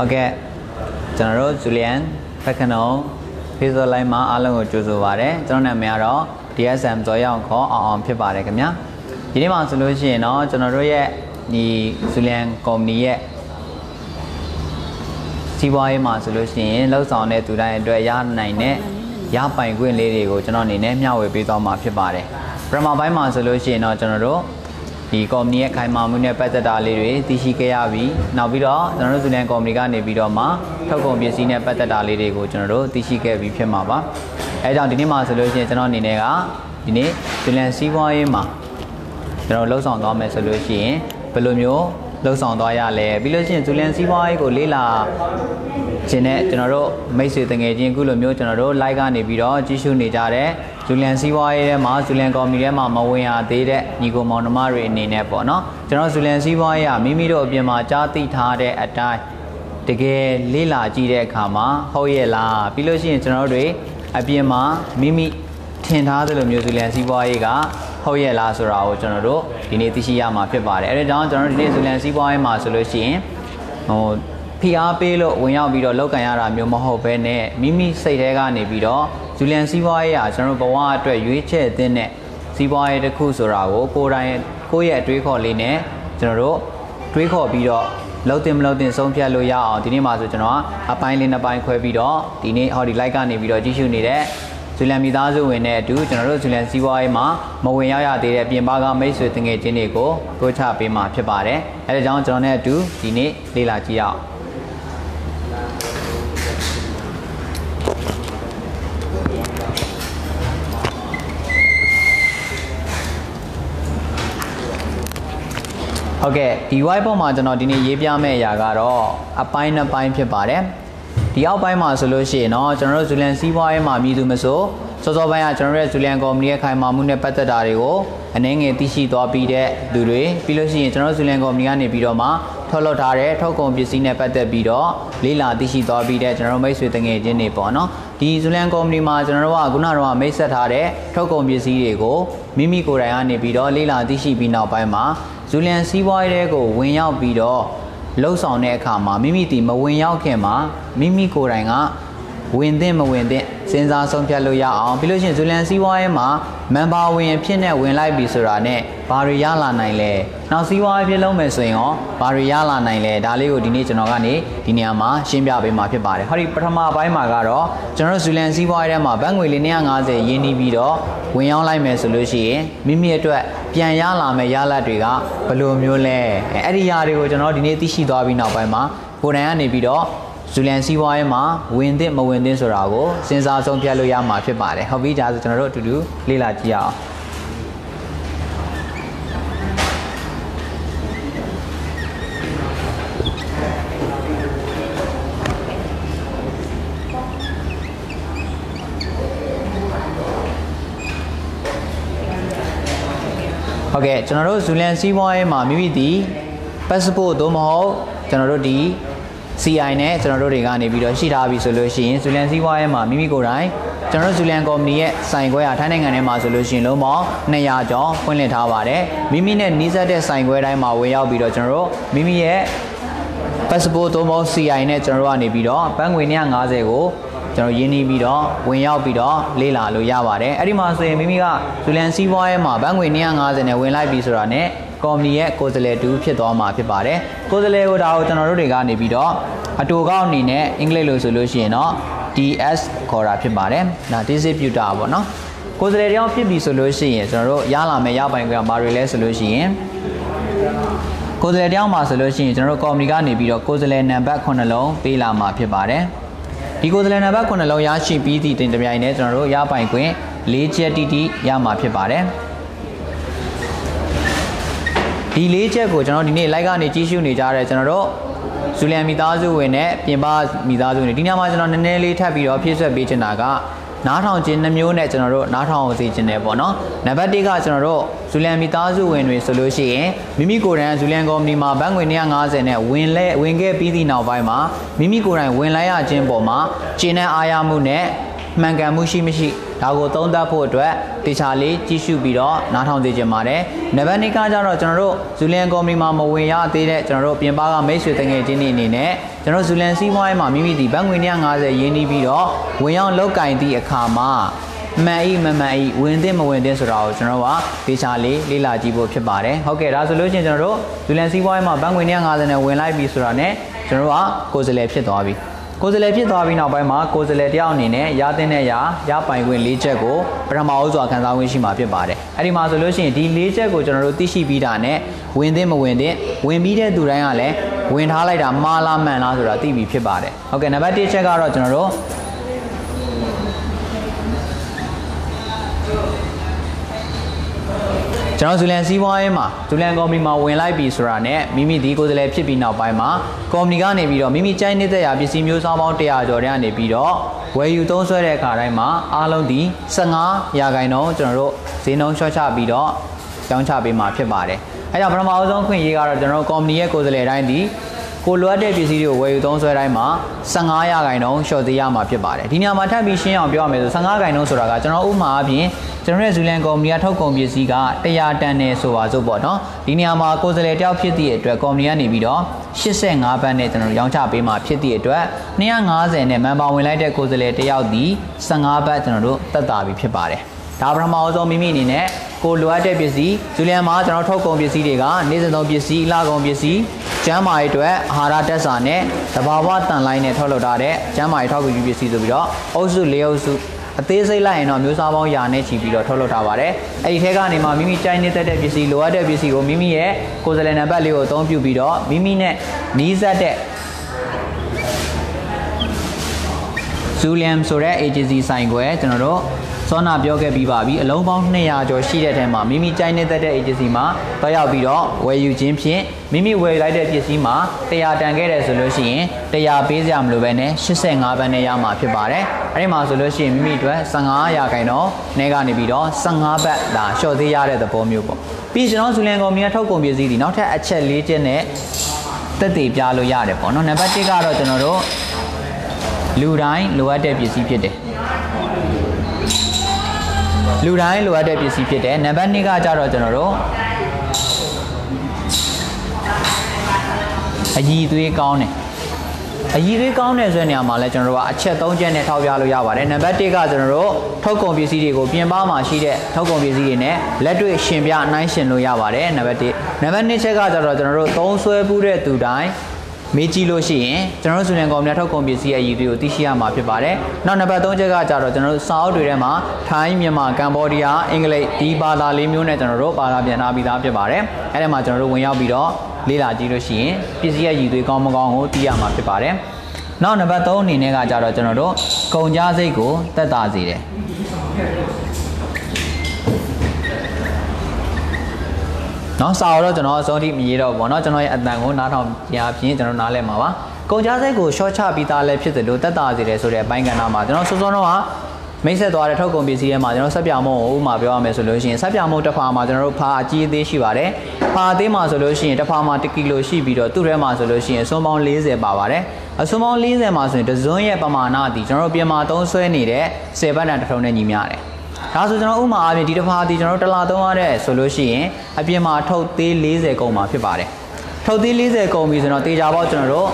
ဟုတ်ကဲ့ကျွန်တော်တို့ဇူလီယန်ဖက်ခနုံ Facebook Live မှာအားလုံးကိုကြိုဆိုပါရစေကျွန်တော်နာမည်ကတော့ DSM ဇော်ရောင်ခေါ်အောင်အောင်ဖြစ်ပါတယ်ခင်ဗျာဒီနေ့မှာဆိုလို့ရှိရင်တော့ကျွန်တော်တို့ရဲ့ဒီဇူလီယန်ကုမ္ပဏီရဲ့စီးပွားရေးမှာဆိုလို့ရှိရင်လှုပ်ဆောင်တဲ့သူတိုင်းအတွက်ရနိုင်တဲ့ရပိုင်ခွင့်လေးတွေကိုကျွန်တော်အနေနဲ့မျှဝေပေးသွားမှာဖြစ်ပါတယ်ပထမပိုင်းမှာဆိုလို့ရှိရင်တော့ကျွန်တော်တို့ ဒီကုမ္ပဏီရဲ့ခိုင်မာမှုနဲ့ပတ်သက်တာလေးတွေသိရှိခဲ့ရပြီးနောက်ပြီးတော့ကျွန်တော်တို့ဇူလန်ကုမ္ပဏီကနေပြီးတော့မှထုတ်ကုန်ပစ္စည်းနဲ့ပတ်သက်တာလေးတွေကိုကျွန်တော်တို့သိရှိခဲ့ပြီးဖြစ်မှာပါအဲကြောင့်ဒီနေ့မှာဆိုလို့ရှိရင်ကျွန်တော်အနေနဲ့ကဒီနေ့ဇူလန်စီးပွားရေးမှာကျွန်တော်လှုပ်ဆောင်သွားမယ်ဆိုလို့ရှိရင်ဘယ်လိုမျိုးလှုပ်ဆောင်သွားရလဲပြီးလို့ရှိရင်ဇူလန်စီးပွားရေးကိုလေးလာခြင်းနဲ့ကျွန်တော်တို့မိတ်ဆွေတငယ်ချင်းအခုလိုမျိုးကျွန်တော်တို့ like ကနေပြီးတော့ကြည့်ရှုနေကြတဲ့ ဇူလန်စီးပွားရေးထဲမှာဇူလန်ကော်မီထဲမှာမဝင်ရသေးတဲ့ညီကိုမောင်နှမတွေအနေနဲ့ပေါ့နော်ကျွန်တော်ဇူလန်စီးပွားရေးကမိမိတို့အပြင်မှာကြားသိထားတဲ့အတိုင်းတကယ်လေးလာကြည့်တဲ့အခါမှာဟုတ်ရဲ့လားပြီးလို့ရှိရင်ကျွန်တော်တို့တွေအပြင်မှာမိမိထင်ထားသလိုမျိုးဇူလန်စီးပွားရေးကဟုတ်ရဲ့လားဆိုတာကိုကျွန်တော်တို့ဒီနေ့သိရှိရမှာဖြစ်ပါတယ်အဲဒါကြောင့်ကျွန်တော်တို့ဒီနေ့ဇူလန်စီးပွားရေးမှာဆိုလို့ရှိရင်ဟိုဖိအားပေးလို့ဝင်ရောက်ပြီးတော့လောက်ကန်ရတာမျိုးမဟုတ်ဘဲနဲ့မိမိစိတ်ထဲကနေပြီးတော့ ဂျူလီယန်စီးပွားရေးဟာကျွန်တော်တို့ဘဝအတွက်ရွေးချယ်တဲ့နဲ့စီးပွားရေးတစ်ခုဆိုတာကိုကိုယ်တိုင်ကိုယ့်ရဲ့အတွေးခေါ်လေးနဲ့ကျွန်တော်တို့တွေးခေါ်ပြီးတော့လောက်တင်မလောက်တင်ဆုံးဖြတ်လို့ရအောင်ဒီနေ့မှာဆိုကျွန်တော်ကအပိုင်းလေးနှစ်ပိုင်းခွဲပြီးတော့ဒီနေ့ဟောဒီ like ကနေပြီးတော့ကြည့်ရှုနေတဲ့ဇူလန်မိသားစုဝင်တဲ့အတူကျွန်တော်တို့ဇူလန်စီးပွားရေးမှာမဝင်ရောက်ရသေးတဲ့ပြင်ပကမိတ်ဆွေတငယ်ချင်းတွေကိုကိုချပေးမှာဖြစ်ပါတယ်အဲဒါကြောင့်ကျွန်တော်နဲ့အတူဒီနေ့လေ့လာကြည့်ရအောင် ဟုတ်ကဲ့ဒီ white board မှာကျွန်တော်ဒီနေ့ရေးပြမယ့်အရာကတော့အပိုင်းနှစ်ပိုင်းဖြစ်ပါတယ်ဒီအောက်ပိုင်းမှာဆိုလို့ရှိရင်တော့ကျွန်တော်တို့ဇူလန်စီးပွားရေးမှာမြည်သူမဆို စောစောပိုင်းကကျွန်တော်တို့ရဲ့ဇူလန်ကုမ္ပဏီရဲ့ခိုင်မာမှုနဲ့ပတ်သက်တာတွေကိုအနှဲငယ်သိရှိသွားပြီးတဲ့သူတွေပြီးလို့ရှိရင်ကျွန်တော်တို့ဇူလန်ကုမ္ပဏီကနေပြီးတော့မှထုတ်လုပ်ထားတဲ့ထုတ်ကုန်ပစ္စည်းနဲ့ပတ်သက်ပြီးတော့လေးလာသိရှိသွားပြီးတဲ့ကျွန်တော်တို့မိတ်ဆွေတငယ်ချင်းတွေပေါ့နော်ဒီဇူလန်ကုမ္ပဏီမှာကျွန်တော်တို့ကခုနကတော့မိတ်ဆက်ထားတဲ့ထုတ်ကုန်ပစ္စည်းတွေကိုမိမိကိုယ်တိုင်ကနေပြီးတော့လေးလာသိရှိပြီးနောက်ပိုင်းမှာဇူလန်စီးပွားရေးတွေကိုဝင်ရောက်ပြီးတော့လှုပ်ဆောင်တဲ့အခါမှာမိမိတီမဝင်ရောက်ခင်မှာမိမိကိုယ်တိုင်က ဝင်သင့်မဝင်သင့်စဉ်းစားဆုံးဖြတ်လို့ရအောင်ပြီးလို့ရှိရင်ဇူလန်စီးပွားရေးမှာမန်ပါဝင်ဖြစ်နေဝင်လိုက်ပြီဆိုတာနဲ့ဘာတွေရလာနိုင်လဲနောက်စီးပွားရေးဖြစ်လုံးမယ်ဆိုရင်ရောဘာတွေရလာနိုင်လဲဒါလေးကိုဒီနေ့ကျွန်တော်ကနေဒီနေရာမှာရှင်းပြပေးမှာဖြစ်ပါတယ်ဟောဒီပထမပိုင်းမှာကတော့ကျွန်တော်ဇူလန်စီးပွားရေးထဲမှာဘတ်ငွေလေး250ရင်းနှီးပြီးတော့ဝင်ရောက်လိုက်မယ်ဆိုလို့ရှိရင်မိမိအတွက်ပြန်ရလာမယ့်ရလဒ်တွေကဘယ်လိုမျိုးလဲအဲ့ဒီຢာတွေကိုကျွန်တော်ဒီနေ့သိရှိသွားပြီးနောက်ပိုင်းမှာကိုယ်တိုင်ကနေပြီးတော့ ဇူလန်စီးပွားရေးမှာဝင်သင့်မဝင်သင့်ဆိုတာကိုစဉ်းစားဆုံးဖြတ်လို့ရမှာဖြစ်ပါတယ်ဟုတ်ပြီဒါဆိုကျွန်တော်တို့အတူတူလေ့လာကြည့်အောင်ဟုတ်ကဲ့ကျွန်တော်တို့ဇူလန်စီးပွားရေးမှာမိမိဒီ passport သို့မဟုတ်ကျွန်တော်တို့ဒီ CI နဲ့ကျွန်တော်တို့တွေကနေပြီးတော့ရှိထားပြီဆိုလို့ရှိရင်ဇူလန်စီးပွားရေးမှာမိမိကိုယ်တိုင်ကျွန်တော်တို့ဇူလန်ကုမ္ပဏီရဲ့ဆိုင်ခွဲအားထိုင်းနိုင်ငံထဲမှာဆိုလို့ရှိရင်လုံးပေါင်း200ကျော်ဖွင့်လှစ်ထားပါတယ်မိမိနဲ့နှီးစပ်တဲ့ဆိုင်ခွဲတိုင်းမှာဝင်ရောက်ပြီးတော့ကျွန်တော်တို့မိမိရဲ့ passport သို့မဟုတ် CI နဲ့ကျွန်တော်တို့ကနေပြီးတော့ဘတ်ငွေ250ကိုကျွန်တော်ရင်းနှီးပြီးတော့ဝင်ရောက်ပြီးတော့လေ့လာလို့ရပါတယ်အဲ့ဒီမှာဆိုရင်မိမိကဇူလန်စီးပွားရေးမှာဘတ်ငွေ250နဲ့ဝင်လိုက်ပြီဆိုတာနဲ့ ကော်မတီရဲ့ကိုယ်စားလှယ်တူဖြစ်သွားမှာဖြစ်ပါတယ်ကိုယ်စားလှယ်ကိုဒါကိုကျွန်တော်တို့တွေကနေပြီးတော့အတူကောက်အနေနဲ့အင်္ဂလိပ်လိုဆိုလို့ရှိရင်တော့ DS ခေါ်တာဖြစ်ပါတယ်ဒါ distributor ပေါ့နော်ကိုယ်စားလှယ်တယောက်ဖြစ်ပြီဆိုလို့ရှိရင်ကျွန်တော်တို့ရလာမယ့်ရပိုင်ခွင့်ကဘာတွေလဲဆိုလို့ရှိရင်ကိုယ်စားလှယ်တယောက်မှာဆိုလို့ရှိရင်ကျွန်တော်တို့ကော်မတီကနေပြီးတော့ကိုယ်စားလှယ်နံပါတ်9လုံးပေးလာမှာဖြစ်ပါတယ်ဒီကိုယ်စားလှယ်နံပါတ်9လုံးရရှိပြီးသည့်တင်တပြိုင်နဲ့ကျွန်တော်တို့ရပိုင်ခွင့်၄ချက်တိတိရမှာဖြစ်ပါတယ် ဒီလေးချက်ကိုကျွန်တော်ဒီနေ့ like ကနေကြီးရှုနေကြတဲ့ကျွန်တော်တို့ဇူလန်မိသားစုဝင်နဲ့ပြင်ပမိသားစုဝင်ဒီညမှာကျွန်တော်နည်းနည်းလေးထပ်ပြီးတော့ဖြည့်ဆွက်ပေးချင်တာကနားထောင်ခြင်းနှမျိုးနဲ့ကျွန်တော်တို့နားထောင်စေခြင်းတယ်ပေါ့နော်နံပါတ်1ကကျွန်တော်တို့ဇူလန်မိသားစုဝင်တွေဆိုလို့ရှိရင်မိမိကိုယ်တိုင်ဇူလန်ကုမ္ပဏီမှာဘတ်ငွေ250နဲ့ဝင်လဲဝင်ခဲ့ပြီးသည့်နောက်ပိုင်းမှာမိမိကိုယ်တိုင်ဝင်လိုက်ရခြင်းပေါ်မှာကျင်းတဲ့အားရမှုနဲ့မှန်ကန်မှုရှိမရှိ ဒါကိုသုံးသပ်ဖို့အတွက်တေချာလေးကြည့်ရှုပြီးတော့နားထောင်သိချင်ပါတယ်နံပါတ်2ကကြတော့ကျွန်တော်တို့ဇူလန်ကုမ္ပဏီမှာမဝင်ရသေးတဲ့ကျွန်တော်တို့ပြင်ပကမိတ်ဆွေတငယ်ချင်းတွေအနေနဲ့ကျွန်တော်ဇူလန်စီးပွားရေးမှာမိမိဒီဘတ်ငွေ150ရင်းနှီးပြီးတော့ဝင်ရောက်လောက်ကင်သည့်အခါမှာမှန်ဤမမှန်ဤဝင်သင့်မဝင်သင့်ဆိုတာကိုကျွန်တော်ကဒေချာလေးလေ့လာကြည့်ဖို့ဖြစ်ပါတယ်ဟုတ်ကဲ့ဒါဆိုလို့ရှိရင်ကျွန်တော်တို့ဇူလန်စီးပွားရေးမှာဘတ်ငွေ150နဲ့ဝင်လိုက်ပြီဆိုတာနဲ့ကျွန်တော်တို့ကကိုယ်စားလှယ်ဖြစ်သွားပြီ ကိုယ်စားလှယ်ဖြစ်သွားပြီးနောက်ပိုင်းမှာကိုယ်စားလှယ်တယောက်အနေနဲ့ရတဲ့နဲ့ရရပိုင်ခွင့်၄ချက်ကိုပထမအုပ်စွာခံစားခွင့်ရှိမှာဖြစ်ပါတယ်။အဲ့ဒီမှာဆိုလို့ရှိရင်ဒီ၄ချက်ကိုကျွန်တော်တို့သိရှိပြီးတာနဲ့ဝင်သင့်မဝင်သင့်ဝင်ပြီးတဲ့သူတိုင်းကလည်းဝင်ထားလိုက်တာမှားလားမှန်လားဆိုတာသိပြီဖြစ်ပါတယ်။ဟုတ်ကဲ့နံပါတ်၁ချက်ကတော့ကျွန်တော်တို့ ကျွန်တော်ဇူလန်စီးပွားရေးမှာဇူလန်ကုမ္ပဏီမှာဝင်လိုက်ပြီဆိုတာနဲ့မိမိဒီကိုယ်စားလှယ်ဖြစ်ပြီးနောက်ပိုင်းမှာကုမ္ပဏီကနေပြီးတော့မိမိကြိုက်နေတဲ့ရာပစ္စည်းမျိုးစားပေါင်း100ကျော်တဲ့ကနေပြီးတော့ဝယ်ယူသုံးစွဲတဲ့အခါတိုင်းမှာအားလုံးဒီ15ရာခိုင်နှုန်းကျွန်တော်တို့ဈေးနှုန်းလျှော့ချပြီးတော့ကြောင်းချပေးမှာဖြစ်ပါတယ်။အဲကြောင့်ပထမအဆုံးခွင့်ရေးကတော့ကျွန်တော်တို့ကုမ္ပဏီရဲ့ကိုယ်စားလှယ်တိုင်းဒီ ကိုလိုအပ်တဲ့ပစ္စည်းတွေကိုဝယ်ယူသုံးစွဲတိုင်းမှာ15ရာခိုင်နှုန်းလျှော့သေးရမှာဖြစ်ပါတယ်။ဒီနေရာမှာထပ်ပြီးရှင်းအောင်ပြောရမယ်ဆို15ရာခိုင်နှုန်းဆိုတာကကျွန်တော်ဥပမာအပြင်ကျွန်တော်ရဲ့ဇူလန်ကုမ္ပဏီကထုတ်ကုန်ပစ္စည်းက100တန်နေဆိုပါစို့ပေါ့နော်ဒီနေရာမှာကိုယ်စားလှယ်တယောက်ဖြစ်သည့်အတွက်ကုမ္ပဏီကနေပြီးတော့85ဘတ်နဲ့ကျွန်တော်ရောင်းချပေးမှာဖြစ်သည့်အတွက်250နဲ့မန်ပါဝင်လိုက်တဲ့ကိုယ်စားလှယ်တယောက်ဒီ15ဘတ်ကျွန်တော်တို့တက်တာပြီဖြစ်ပါတယ်ဒါပထမအဆုံးမိမိအနေနဲ့ကိုလိုအပ်တဲ့ပစ္စည်းဇူလန်မှာကျွန်တော်ထုတ်ကုန်ပစ္စည်းတွေကနေ့စဉ်သုံးပစ္စည်းအလားကုန်ပစ္စည်း ကျန်းမာရေးအတွက်အာဟာရတက်စာနဲ့တဘာဝတန်လိုင်းနဲ့ထုတ်လုပ်ထားတဲ့ကျန်းမာရေးထောက်ကူပြုပစ္စည်းဆိုပြီးတော့အုပ်စု၄အုပ်စုအသေးစိတ်လိုက်ရင်တော့မျိုးစားပေါင်းယာနဲ့ချီပြီးတော့ထုတ်လုပ်ထားပါတယ်။အဲ့ဒီထဲကနေမှမိမိကြိုက်နေတဲ့ပစ္စည်းလိုအပ်တဲ့ပစ္စည်းကိုမိမိရဲ့ကိုယ်စားလှယ်နံပါတ်လေးကိုအသုံးပြုပြီးတော့မိမိနဲ့နီးစပ်တဲ့ Zulian ဆိုတဲ့ agency ဆိုင်ခွဲကျွန်တော်တို့ စောနာပြောခဲ့ပြီးပါပြီအလုံးပေါင်း200ကျော်ရှိတဲ့ထဲမှာမိမိကြိုက်နေတဲ့ agency မှာတွားရောက်ပြီးတော့ဝယ်ယူခြင်းဖြင့်မိမိဝယ်လိုက်တဲ့ပစ္စည်းမှာ100တန်ခဲ့တယ်ဆိုလို့ရှိရင်100ပေးစရာမလိုပဲနဲ့85ဘတ်နဲ့ရမှာဖြစ်ပါတယ်အဲ့ဒီမှာဆိုလို့ရှိရင်မိမိအတွက်15ရာခိုင်တော့နေကနေပြီးတော့15ဘတ်ဒါလျှော့သေးရတဲ့သဘောမျိုးပေါ့ပြီးကျွန်တော်ဇူလန်ကုမ္ပဏီကထုတ်ကုန်ပစ္စည်းဒီနောက်ထပ်အချက်၄ချက်နဲ့တက်တည်ပြလို့ရတယ်ပေါ့နော်နံပါတ်1ကတော့ကျွန်တော်တို့လူတိုင်းလိုအပ်တဲ့ပစ္စည်းဖြစ်တယ် လူတိုင်းလိုအပ်တဲ့ပစ္စည်းဖြစ်တယ်နံပါတ်2ကကြတော့ကျွန်တော်တို့အည်သွေးကောင်းတယ်အည်သွေးကောင်းတယ်ဆိုတဲ့နေရာမှာလဲကျွန်တော်တို့ကအချက်၃ချက်နဲ့ထောက်ပြလို့ရပါတယ်နံပါတ်1ကကျွန်တော်တို့ထုတ်ကုန်ပစ္စည်းတွေကိုပြင်ပမှာရှိတဲ့ထုတ်ကုန်ပစ္စည်းတွေနဲ့လက်တွေ့ရှင်ပြနှိုင်းရှင်လို့ရပါတယ်နံပါတ်1နံပါတ်2ချက်ကကြတော့ကျွန်တော်တို့သုံးဆွဲပူးတဲ့သူတိုင်း မေးကြည့်လို့ရှိရင်ကျွန်တော်တို့ဆိုရင်ကော်မတီထုတ်ကုန်ပစ္စည်းရဲ့အည်သွေးကိုသိရှိရမှာဖြစ်ပါတယ်။နောက်နံပါတ်3ချက်ကကြတော့ကျွန်တော်တို့စာအုပ်တွေထဲမှာထိုင်းမြန်မာကမ္ဘောဒီးယားအင်္ဂလိပ်ဒီဘာသာလေးမျိုးနဲ့ကျွန်တော်တို့ဘာသာပြန်ထားပြီးသားဖြစ်ပါတယ်။အဲဒီမှာကျွန်တော်တို့ဝင်ရောက်ပြီးတော့လေ့လာကြည့်လို့ရှိရင်ပစ္စည်းရဲ့အည်သွေးကောင်းမကောင်းကိုသိရမှာဖြစ်ပါတယ်။နောက်နံပါတ်3အနေနဲ့ကကြတော့ကျွန်တော်တို့ကုန်ကြစိတ်ကိုတက်တာစေတယ်။ နော်စာတော့ကျွန်တော်အဆုံးထိမရေးတော့ဘူးเนาะကျွန်တော်ရဲ့အတန်ကိုနားထောင်ပြအပြင်ကျွန်တော်နားလဲမှာပါကုန်ကြစိတ်ကို short ချပြီးသားလည်းဖြစ်တယ်လို့တက်တာစေတယ်ဆိုတဲ့အပိုင်းကဏ္ဍမှာကျွန်တော်စောစောတော့ကမိတ်ဆက်သွားတဲ့ထုတ်ကုန်ပစ္စည်းထဲမှာကျွန်တော်ဆက်ပြမုံကိုဥမာပြောရမယ်ဆိုလို့ရှိရင်ဆက်ပြမုံတစ်ဖာမှာကျွန်တော်တို့ဖာအကြီးအသေးရှိပါတယ်ဖာအသေးမှာဆိုလို့ရှိရင်တစ်ဖာမှာ1ကီလိုရှိပြီးတော့သူ့ထဲမှာဆိုလို့ရှိရင်အစွန်းပေါင်း40ပါပါတယ်အစွန်းပေါင်း40မှာဆိုရင်တစွန်းရဲ့ပမာဏအတီကျွန်တော်တို့ပြင်မာသုံးဆွဲနေတဲ့10ဘတ်တန်တစ်ထုံနဲ့ညီမျှတယ် ဒါဆိုကျွန်တော်ဥမာအပြင်ဒီတစ်ဖာဒီကျွန်တော်တို့တစ်လသုံးရတဲ့ဆိုလို့ရှိရင်အပြင်မှာထုတ်သေး40ကုန်မှာဖြစ်ပါတယ်ထုတ်သေး40ကုန်ပြီဆိုတော့တေချာပေါက်ကျွန်တော်တို့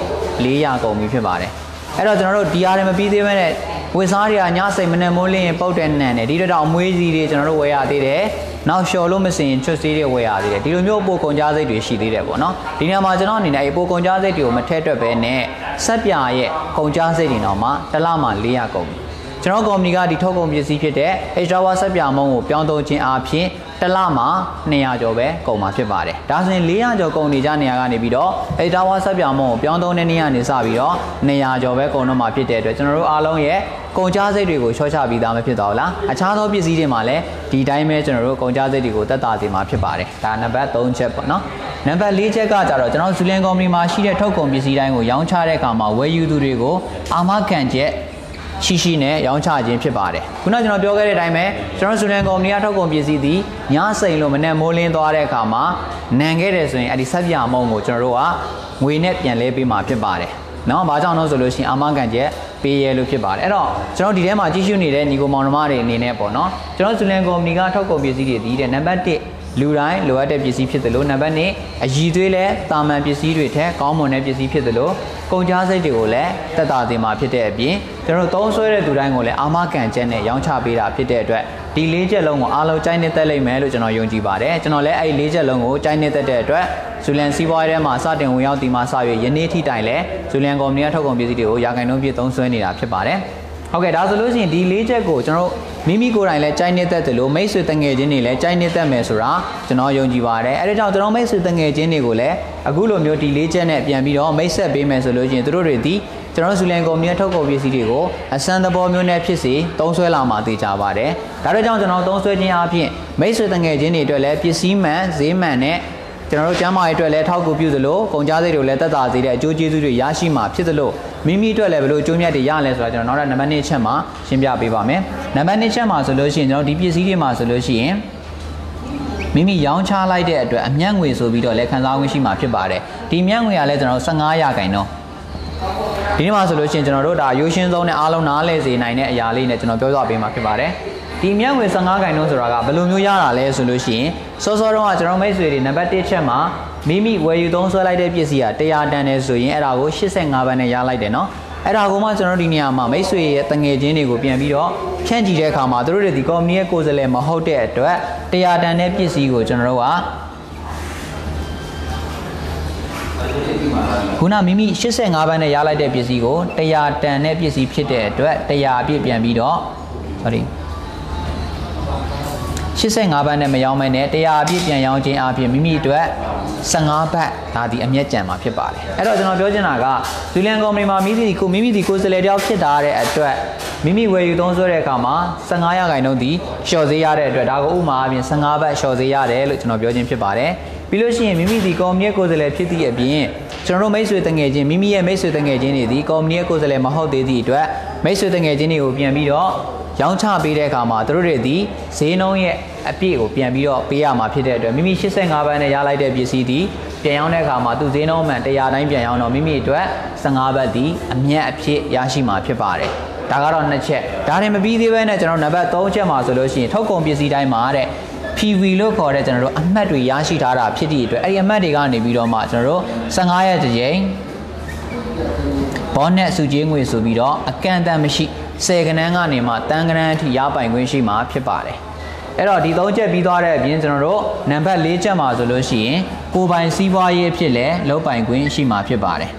400ကုန်ပြီဖြစ်ပါတယ်အဲ့တော့ကျွန်တော်တို့ဒီအားတွေမပြီးသေးဘဲနဲ့ဝစ်စားတွေကညစိတ်မနဲ့မိုးလင်းရင်ပုတ်တဲ့နံတယ်ဒီတော့အမွေးစီတွေကျွန်တော်တို့ဝယ်ရသေးတယ်နောက်လျှော်လို့မစင်ချွတ်စီးတွေဝယ်ရသေးတယ်ဒီလိုမျိုးပိုကုန်ကြားစိတ်တွေရှိသေးတယ်ပေါ့နော်ဒီနေရာမှာကျွန်တော်အနေနဲ့ပိုကုန်ကြားစိတ်တွေကိုမထည့်တွက်ပဲနဲ့ဆက်ပြရဲ့ကုန်ကြားစိတ်တွေတော့မှတစ်လမှ400ကုန်ပြီ ကျွန်တော်ကုမ္ပဏီကဒီထုတ်ကုန်ပစ္စည်းဖြစ်တဲ့ Extra Power ဆက်ပြမုံကိုပြောင်းသုံးခြင်းအပြင်တစ်လမှာ200ကျော်ပဲကုန်မှာဖြစ်ပါတယ်။ဒါဆိုရင်400ကျော်ကုန်နေကြနေရာကနေပြီးတော့ Extra Power ဆက်ပြမုံကိုပြောင်းသုံးတဲ့နေရာနေစပြီးတော့200ကျော်ပဲကုန်တော့မှာဖြစ်တဲ့အတွက်ကျွန်တော်တို့အားလုံးရဲ့ကုန်ကြစိတ်တွေကိုချောချပြီးသားမဖြစ်တော့ဘူးလား။အခြားသောပစ္စည်းတွေမှာလည်းဒီတိုင်းပဲကျွန်တော်တို့ကုန်ကြစိတ်တွေကိုတက်တာစီမှာဖြစ်ပါတယ်။ဒါနံပါတ်3ချက်ပေါ့နော်။နံပါတ်4ချက်ကကြတော့ကျွန်တော်ဇူလန်ကုမ္ပဏီမှာရှိတဲ့ထုတ်ကုန်ပစ္စည်းတိုင်းကိုရောင်းချတဲ့အခါမှာဝယ်ယူသူတွေကိုအာမခံချက် ရှိရှိနဲ့ရောင်းချခြင်းဖြစ်ပါတယ်ခုနကျွန်တော်ပြောခဲ့တဲ့အတိုင်းပဲကျွန်တော်စူလန်ကုမ္ပဏီကထုတ်ကုန်ပစ္စည်းသည်ညစိန်လို့မနဲ့မိုးလင်းသွားတဲ့အခါမှာနန်ခဲ့တယ်ဆိုရင်အဲ့ဒီဆက်ပြမုံကိုကျွန်တော်တို့ကငွေနဲ့ပြန်လဲပေးမှာဖြစ်ပါတယ်နော်ဘာကြောင့်လဲဆိုလို့ရှိရင်အာမခံချက်ပေးရလို့ဖြစ်ပါတယ်အဲ့တော့ကျွန်တော်ဒီထဲမှာကြည့်ရှုနေတဲ့ညီကိုမောင်နှမတွေအနေနဲ့ပေါ့နော်ကျွန်တော်ဇူလန်ကုမ္ပဏီကထုတ်ကုန်ပစ္စည်းတွေဒီတဲ့နံပါတ်1 လူတိုင်းလိုအပ်တဲ့ပစ္စည်းဖြစ်သလိုနံပါတ်2အည်သွေးလဲတာမန်ပစ္စည်းတွေထက်ကောင်းမွန်တဲ့ပစ္စည်းဖြစ်သလိုကုန်ကျစရိတ်တွေကိုလည်းတက်တာစေမှာဖြစ်တဲ့အပြင်ကျွန်တော်သုံးဆွဲတဲ့သူတိုင်းကိုလည်းအာမခံချက်နဲ့ရောင်းချပေးတာဖြစ်တဲ့အတွက်ဒီလေးချက်လုံးကိုအားလုံးကြိုက်နေသက်လိမ့်မယ်လို့ကျွန်တော်ယုံကြည်ပါတယ်ကျွန်တော်လည်းအဲ့ဒီလေးချက်လုံးကိုကြိုက်နေသက်တဲ့အတွက်ဇူလန်စီးပွားရေးထဲမှာစတင်ဝင်ရောက်ဒီမှာစရွေယနေ့ထိတိုင်လဲဇူလန်ကုမ္ပဏီကထုတ်ကုန်ပစ္စည်းတွေကိုရာခိုင်နှုန်းပြည့်သုံးစွဲနေတာဖြစ်ပါတယ် ဟုတ်ကဲ့ဒါဆိုလို့ရှိရင်ဒီလေးချက်ကိုကျွန်တော်မိမိကိုယ်တိုင်လည်းကြိုက်နေတတ်တယ်လို့မိတ်ဆွေတငယ်ချင်းတွေလည်းကြိုက်နေတတ်မယ်ဆိုတာကျွန်တော်ယုံကြည်ပါတယ်အဲဒါကြောင့်ကျွန်တော်မိတ်ဆွေတငယ်ချင်းတွေကိုလည်းအခုလိုမျိုးဒီလေးချက်နဲ့ပြန်ပြီးတော့မိတ်ဆက်ပေးမယ်ဆိုလို့ရှိရင်တို့တွေဒီကျွန်တော်ဇူလန်ကုမ္ပဏီထုတ်ကုန်ပစ္စည်းတွေကိုအစမ်းသဘောမျိုးနဲ့ဖြစ်စီသုံးဆွဲလာမှာသိကြပါတယ်ဒါတို့ကြောင့်ကျွန်တော်သုံးဆွဲခြင်းအပြင်မိတ်ဆွေတငယ်ချင်းတွေအတွက်လည်းပစ္စည်းမှန်ဈေးမှန်နဲ့ ကျွန်တော်တို့ကျမ်းမာရေးအတွက်လည်းထောက်ကူပြုသလိုကုန်ကြစိတ်တွေလည်းတက်တာစေတဲ့အကျိုးကျေးဇူးတွေရရှိမှာဖြစ်သလိုမိမိအတွက်လည်းဘယ်လိုအကျိုးမြတ်တွေရလဲဆိုတာကျွန်တော်နောက်ထပ်နံပါတ်1ချက်မှာရှင်းပြပေးပါမယ်နံပါတ်2ချက်မှာဆိုလို့ရှိရင်ကျွန်တော်ဒီပစ္စည်းတွေမှာဆိုလို့ရှိရင်မိမိရောင်းချလိုက်တဲ့အတွက်အမျက်ငွေဆိုပြီးတော့လည်းခံစား권ရှိမှာဖြစ်ပါတယ်ဒီမျက်ငွေကလည်းကျွန်တော်တို့15ရာခိုင်နှုန်းဒီနေ့မှာဆိုလို့ရှိရင်ကျွန်တော်တို့ဒါရိုးရှင်းဆုံးနဲ့အားလုံးနားလည်စေနိုင်တဲ့အရာလေးနဲ့ကျွန်တော်ပြောပြပေးမှာဖြစ်ပါတယ် ဒီမြတ်ငွေ15ခိုင်နှုန်းဆိုတာကဘယ်လိုမျိုးရတာလဲဆိုလို့ရှိရင်စောစောတုန်းကကျွန်တော်မိတ်ဆွေတွေနံပါတ်1ချက်မှာမိမိဝယ်ယူသုံးစွဲလိုက်တဲ့ပစ္စည်းက100တန်တယ်ဆိုရင်အဲ့ဒါကို85ဘတ်နဲ့ရလိုက်တယ်နော်အဲ့ဒါကိုမှကျွန်တော်ဒီနေရာမှာမိတ်ဆွေရဲ့တငယ်ချင်းတွေကိုပြန်ပြီးတော့ဖြန့်ကြည့်တဲ့အခါမှာတို့တွေဒီကော်မီရဲ့ကိုယ်စားလှယ်မဟုတ်တဲ့အတွက်100တန်တဲ့ပစ္စည်းကိုကျွန်တော်တို့ကခုနမိမိ85ဘတ်နဲ့ရလိုက်တဲ့ပစ္စည်းကို100တန်တဲ့ပစ္စည်းဖြစ်တဲ့အတွက်100အပြည့်ပြန်ပြီးတော့ sorry 85ဘတ်နဲ့မရောင်းမဲနဲ့100အပြည့်ပြန်ရောင်းခြင်းအပြင်မိမိအတွက်15ဘတ်ဒါဒီအမျက်ကြံမှာဖြစ်ပါတယ်အဲ့တော့ကျွန်တော်ပြောချင်တာကဇူလန်ကုမ္ပဏီမှာမိမိကိုမိမိဒီကိုယ်စလဲတယောက်ဖြစ်တာတဲ့အတွက်မိမိဝယ်ယူသုံးစွဲတဲ့အခါမှာ15ရာခိုင်နှုန်းဒီလျှော်ဈေးရတဲ့အတွက်ဒါကိုဥမာအပြင်15ဘတ်လျှော်ဈေးရတယ်လို့ကျွန်တော်ပြောခြင်းဖြစ်ပါတယ်ပြီးလို့ရှိရင်မိမိဒီကုမ္ပဏီရဲ့ကိုယ်စလဲဖြစ်သည့်အပြင်ကျွန်တော်တို့မိတ်ဆွေတငယ်ချင်းမိမိရဲ့မိတ်ဆွေတငယ်ချင်းတွေဒီကုမ္ပဏီရဲ့ကိုယ်စလဲမဟုတ်သေးသည့်အတွက်မိတ်ဆွေတငယ်ချင်းတွေကိုပြန်ပြီးတော့ ရောင်းချပေးတဲ့အခါမှာသူတို့တွေဒီဈေးနှုန်းရဲ့အပြည့်ကိုပြန်ပြီးတော့ပေးရမှာဖြစ်တဲ့အတွက်မိမိ85ဘတ်နဲ့ရလိုက်တဲ့ပစ္စည်းဒီပြန်ရောင်းတဲ့အခါမှာသူဈေးနှုန်းမှန်100တိုင်းပြန်ရောင်းတော့မိမိအတွက်15ဘတ်ဒီအမြတ်အဖြစ်ရရှိမှာဖြစ်ပါတယ်ဒါကတော့နှစ်ချက်ဒါရင်မပြီးသေးဘဲနဲ့ကျွန်တော်နံပါတ်3ချက်မှာဆိုလို့ရှိရင်ထုတ်ကုန်ပစ္စည်းတိုင်းမှာတဲ့ PV လို့ခေါ်တဲ့ကျွန်တော်တို့အမှတ်တွေရရှိထားတာဖြစ်သည့်အတွက်အဲ့ဒီအမှတ်တွေကနေပြီးတော့မှကျွန်တော်တို့15ရက်တစ်ကြိမ်ဘောနက်စုကြီးငွေဆိုပြီးတော့အကန့်အသတ်မရှိ 10ကနန်းကနေမှတန်းကနန်းအထိရပိုင်ခွင့်ရှိမှာဖြစ်ပါတယ်အဲ့တော့ဒီသုံးချက်ပြီးသွားတဲ့အပြင်ကျွန်တော်တို့နံပါတ်၄ချက်မှာဆိုလို့ရှိရင်ကိုပိုင်စီးပွားရေးအဖြစ်လည်းလုံးပိုင်ခွင့်ရှိမှာဖြစ်ပါတယ်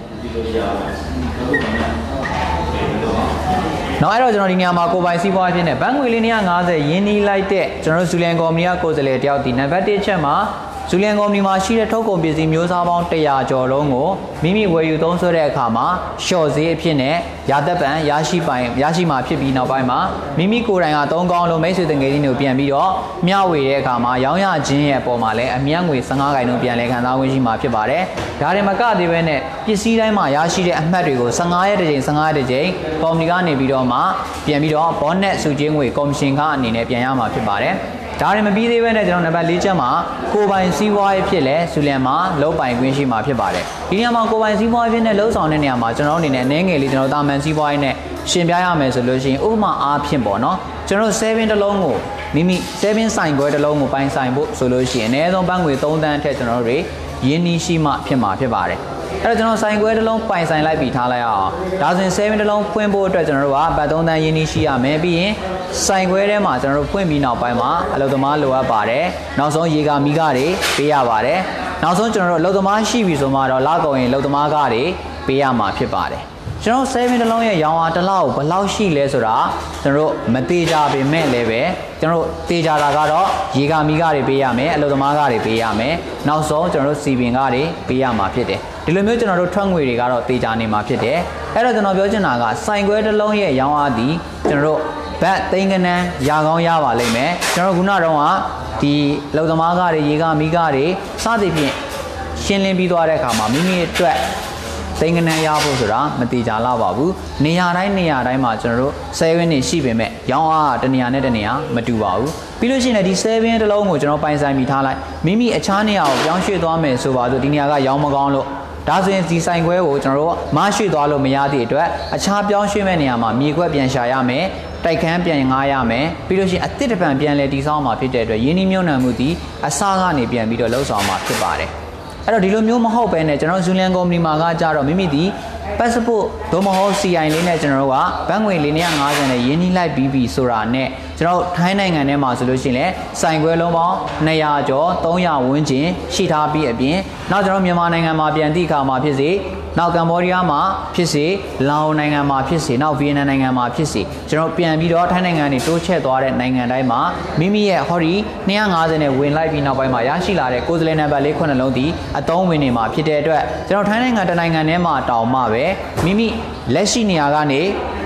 နောက်အဲ့တော့ကျွန်တော်ဒီနေရာမှာကိုပိုင်စီးပွားဖြစ်နေဘဏ်ငွေလေး250ရင်းနှီးလိုက်တဲ့ကျွန်တော်တို့ဇူလန်ကော်မီကကိုယ်စားလှယ်တယောက်ဒီနံပါတ်1ချက်မှာ ဇူလန်ကုမ္ပဏီမှာရှိတဲ့ထုတ်ကုန်ပစ္စည်းမျိုးစားပေါင်း100ကျော်လုံးကိုမိမိဝယ်ယူသုံးစွဲတဲ့အခါမှာရှော့ဈေးအဖြစ်နဲ့ရာသက်ပံရရှိပိုင်ရရှိမှာဖြစ်ပြီးနောက်ပိုင်းမှာမိမိကိုယ်တိုင်ကသုံးကောင်းလုံးမိတ်ဆွေတငယ်ချင်းတွေကိုပြန်ပြီးတော့မျှဝေတဲ့အခါမှာရောင်းရခြင်းရဲ့ပုံမှာလည်းအမြတ်ငွေ15ခိုင်နှုန်းပြန်လဲခံစားဝင်ရှိမှာဖြစ်ပါတယ်။ဒါရင်မကသေးဘဲနဲ့ပစ္စည်းတိုင်းမှာရရှိတဲ့အမှတ်တွေကို15ရက်တစ်ကြိမ်15ရက်တစ်ကြိမ်ကုမ္ပဏီကနေပြီးတော့မှပြန်ပြီးတော့ဘောနက်စုချင်းငွေကော်မရှင်ကအနေနဲ့ပြန်ရမှာဖြစ်ပါတယ်။ ဒါရင်မပြီးသေးဘဲနဲ့ကျွန်တော်နံပါတ်၄ချက်မှာကိုပိုင်စီးပွားရေးဖြစ်လဲဇူလန်မှာလုံးပိုင်ခွင့်ရှိမှာဖြစ်ပါတယ်ဒီနေရာမှာကိုပိုင်စီးပွားရေးဖြစ်နဲ့လုံးဆောင်တဲ့နေရာမှာကျွန်တော်အနေနဲ့အနေငယ်လေးကျွန်တော်တာမန်စီးပွားရေးနဲ့ရှင်ပြရမယ်ဆိုလို့ရှိရင်ဥပမာအားဖြင့်ပေါ့နော်ကျွန်တော်7တစ်လုံးကိုမိမိ7ဆိုင်ခွဲတစ်လုံးကိုပိုင်ဆိုင်ဖို့ဆိုလို့ရှိရင်အနည်းဆုံးဘတ်ငွေ3တန်းအထက်ကျွန်တော်တို့ရင်းနှီးရှိမှဖြစ်မှာဖြစ်ပါတယ် အဲ့တော့ကျွန်တော်ဆိုင်ခွဲတစ်လုံးပိုင်ဆိုင်လိုက်ပြီးထားလိုက်အောင်ဒါဆိုရင်7တစ်လုံးဖွင့်ဖို့အတွက်ကျွန်တော်တို့ကဘတ်3တန်းရင်းနှီးရှိရမယ်ပြီးရင်ဆိုင်ခွဲထဲမှာကျွန်တော်တို့ဖွင့်ပြီးနောက်ပိုင်းမှာအလုပ်သမားလိုအပ်ပါတယ်နောက်ဆုံးရေကမိကတွေပေးရပါတယ်နောက်ဆုံးကျွန်တော်တို့အလုပ်သမားရှိပြီဆိုမှတော့လကုန်ရင်အလုပ်သမားကတွေပေးရမှာဖြစ်ပါတယ်ကျွန်တော်7တစ်လုံးရဲ့ရောင်းအားတစ်လောက်ဘယ်လောက်ရှိလဲဆိုတာကျွန်တော်တို့မသေးကြပေမဲ့လည်းပဲကျွန်တော်တို့သေးကြတာကတော့ရေကမီကတွေပေးရမယ်အလုပ်သမားကတွေပေးရမယ်နောက်ဆုံးကျွန်တော်တို့စီပင်ကတွေပေးရမှာဖြစ်တယ် ဒီလိုမျိုးကျွန်တော်တို့ထွက်ငွေတွေကတော့သေးကြနေမှာဖြစ်တယ်အဲ့တော့ကျွန်တော်ပြောချင်တာကစိုင်ခွဲတစ်လုံးရဲ့ရောင်းအားဒီကျွန်တော်တို့ဘတ်သိန်းကနန်းရာကောင်းရပါလိမ့်မယ်ကျွန်တော်ခုနတော့ကဒီလုံသမားကားတွေရေကမိကားတွေစသဖြင့်ရှင်းလင်းပြီးသွားတဲ့အခါမှာမိမိအတွက်သိန်းကနန်းရဖို့ဆိုတာမတိကြလာပါဘူးနေရာတိုင်းနေရာတိုင်းမှာကျွန်တော်တို့7နေရှိပေမဲ့ရောင်းအားတနေရာနဲ့တနေရာမတူပါဘူးပြီးလို့ရှိရင်ဒီ7တစ်လုံးကိုကျွန်တော်ပိုင်ဆိုင်မိထားလိုက်မိမိအခြားနေရာကိုပြောင်းရွှေ့သွားမယ်ဆိုပါဆိုဒီနေရာကရောင်းမကောင်းလို့ ဒါဆိုရင်ဒီဆိုင်ခွဲကိုကျွန်တော်တို့မရွှေ့သွားလို့မရသည့်အတွက်အခြားပြောင်းရွှေ့မဲ့နေရာမှာမြေခွက်ပြန်ရှာရမယ်တိုက်ခန်းပြန်ငားရမယ်ပြီးလို့ရှိရင်အသစ်တစ်ပံပြန်လဲတည်ဆောက်မှာဖြစ်တဲ့အတွက်ယင်းနှမြုံနှံမှုဒီအစကနေပြန်ပြီးတော့လှုပ်ဆောင်မှာဖြစ်ပါတယ် အဲ့တော့ဒီလိုမျိုးမဟုတ်ပဲနဲ့ကျွန်တော်ဇူလန်ကုမ္ပဏီမှာကကြတော့မိမိဒီ passport ဒိုမဟုတ် CI လေးနဲ့ကျွန်တော်တို့ကဘတ်ငွေ450နဲ့ရင်းနှီးလိုက်ပြီးပြီဆိုတာနဲ့ကျွန်တော်ထိုင်းနိုင်ငံထဲမှာဆိုလို့ရှိရင်လည်းစိုင်ခွဲလုံးပေါင်း200ကျော်300ဝန်းကျင်ရှိထားပြီးအပြင်နောက်ကျွန်တော်မြန်မာနိုင်ငံမှာပြန်သည့်အခါမှာဖြစ်စေ နောက်ကမ္ဘောဒီးယားမှာဖြစ်စေလာအိုနိုင်ငံမှာဖြစ်စေနောက်ဗီယက်နမ်နိုင်ငံမှာဖြစ်စေကျွန်တော်ပြန်ပြီးတော့ထိုင်းနိုင်ငံနေတိုးချဲ့သွားတဲ့နိုင်ငံတိုင်းမှာမိမိရဲ့ဟော်ဒီ250နဲ့ဝင်လိုက်ပြီးနောက်ပိုင်းမှာရရှိလာတဲ့ကိုယ်စားလှယ်နံပါတ်လေးခုနှလုံးဒီအသုံးဝင်နေမှာဖြစ်တဲ့အတွက်ကျွန်တော်ထိုင်းနိုင်ငံတနိုင်ငံထဲမှာတောင်မှပဲမိမိလက်ရှိနေရာကနေ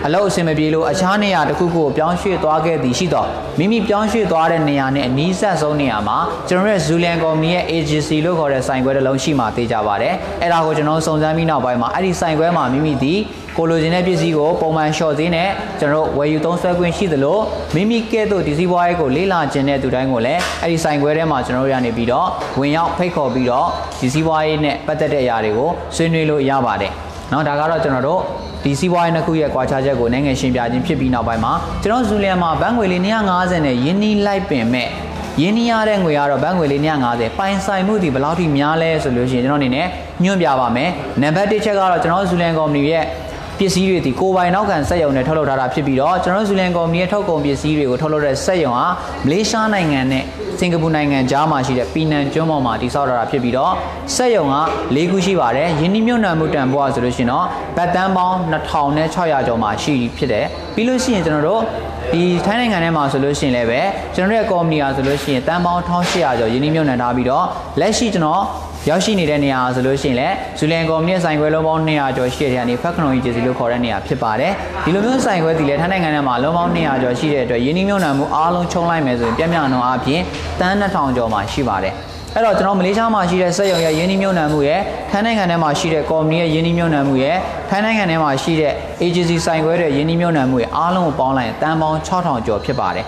အလုပ်အဆင်မပြေလို့အခြားနေရာတစ်ခုခုကိုပြောင်းရွှေ့သွားခဲ့သည်ရှိတော့မိမိပြောင်းရွှေ့သွားတဲ့နေရာနဲ့အနီးစပ်ဆုံးနေရာမှာကျွန်တော်ရဲ့ Zulian Company ရဲ့ agency လို့ခေါ်တဲ့ဆိုင်ခွဲတစ်လုံးရှိမှသိကြပါတယ်။အဲဒါကိုကျွန်တော်စုံစမ်းပြီးနောက်ပိုင်းမှာအဲ့ဒီဆိုင်ခွဲမှာမိမိဒီကိုလိုချင်တဲ့ပစ္စည်းကိုပုံမှန်လျှော့သေးနဲ့ကျွန်တော်ဝယ်ယူသုံးစွဲခွင့်ရှိသလိုမိမိကဲ့သို့ဒီစီးပွားရေးကိုလေ့လာခြင်းတဲ့သူတိုင်းကိုလည်းအဲ့ဒီဆိုင်ခွဲထဲမှာကျွန်တော်ရနေပြီးတော့ဝင်ရောက်ဖိတ်ခေါ်ပြီးတော့ဒီစီးပွားရေးနဲ့ပတ်သက်တဲ့အရာတွေကိုဆွေးနွေးလို့ရပါတယ်။နော်ဒါကတော့ကျွန်တော်တို့ ဒီစီးပွားရေးနှစ်ခုရဲ့ကွာခြားချက်ကိုနိုင်ငံရှင်းပြခြင်းဖြစ်ပြီးနောက်ပိုင်းမှာကျွန်တော်ဇူလီယံမှာဘတ်ငွေလေး250နဲ့ယင်းနီးလိုက်ပင်မဲ့ရင်းနှီးရတဲ့ငွေကတော့ဘတ်ငွေလေး250ပိုင်ဆိုင်မှုဒီဘယ်လောက်ထိများလဲဆိုလို့ရှိရင်ကျွန်တော်အနေနဲ့ညွှန်ပြပါမယ်နံပါတ်1ချက်ကတော့ကျွန်တော်ဇူလန်ကုမ္ပဏီရဲ့ ပစ္စည်းတွေဒီကိုပိုင်နောက်ခံစက်ရုံနဲ့ထုတ်လုပ်ထားတာဖြစ်ပြီးတော့ကျွန်တော်ဇူလန်ကုမ္ပဏီရဲ့ထုတ်ကုန်ပစ္စည်းတွေကိုထုတ်လုပ်တဲ့စက်ရုံဟာမလေးရှားနိုင်ငံနဲ့စင်ကာပူနိုင်ငံကြားမှာရှိတဲ့ပီနန်ကျွန်းပေါ်မှာတည်ဆောက်ထားတာဖြစ်ပြီးတော့စက်ရုံက၄ခုရှိပါတယ်ယင်းနှမြုံနယ်မှုတန်ဖိုးဆိုလို့ရှိရင်တော့ဘတ်တန်းပေါင်း2600ကျော်မှာရှိဖြစ်တယ်ပြီးလို့ရှိရင်ကျွန်တော်တို့ဒီထိုင်းနိုင်ငံထဲမှာဆိုလို့ရှိရင်လည်းပဲကျွန်တော်ရဲ့ကုမ္ပဏီဟာဆိုလို့ရှိရင်တန်ပေါင်း1800ကျော်ယင်းနှမြုံနယ်ထားပြီးတော့လက်ရှိကျွန်တော် ရောက်ရှိနေတဲ့နေရာဆိုလို့ရှိရင်လည်းဇူလန်ကော်မတီဆိုင်ခွဲလုံးပေါင်း200ကျော်ရှိတဲ့နေရာဖက်ခနိုဂျီစီလို့ခေါ်တဲ့နေရာဖြစ်ပါတယ်ဒီလိုမျိုးဆိုင်ခွဲဒီလေထိုင်းနိုင်ငံထဲမှာလုံးပေါင်း200ကျော်ရှိတဲ့အတွက်ယင်းနှမြုံနယ်မှုအားလုံးခြုံလိုက်မယ်ဆိုရင်ပြည့်မြတ်နှုံအပြင်တန်း2000ကျော်မှာရှိပါတယ်အဲ့တော့ကျွန်တော်မလေးရှားမှာရှိတဲ့စက်ရုံရဲ့ယင်းနှမြုံနယ်မှုရဲ့ထိုင်းနိုင်ငံထဲမှာရှိတဲ့ကော်မတီရဲ့ယင်းနှမြုံနယ်မှုရဲ့ထိုင်းနိုင်ငံထဲမှာရှိတဲ့ agency ဆိုင်ခွဲတဲ့ယင်းနှမြုံနယ်မှုရဲ့အားလုံးကိုပေါင်းလိုက်ရင်တန်းပေါင်း6000ကျော်ဖြစ်ပါတယ်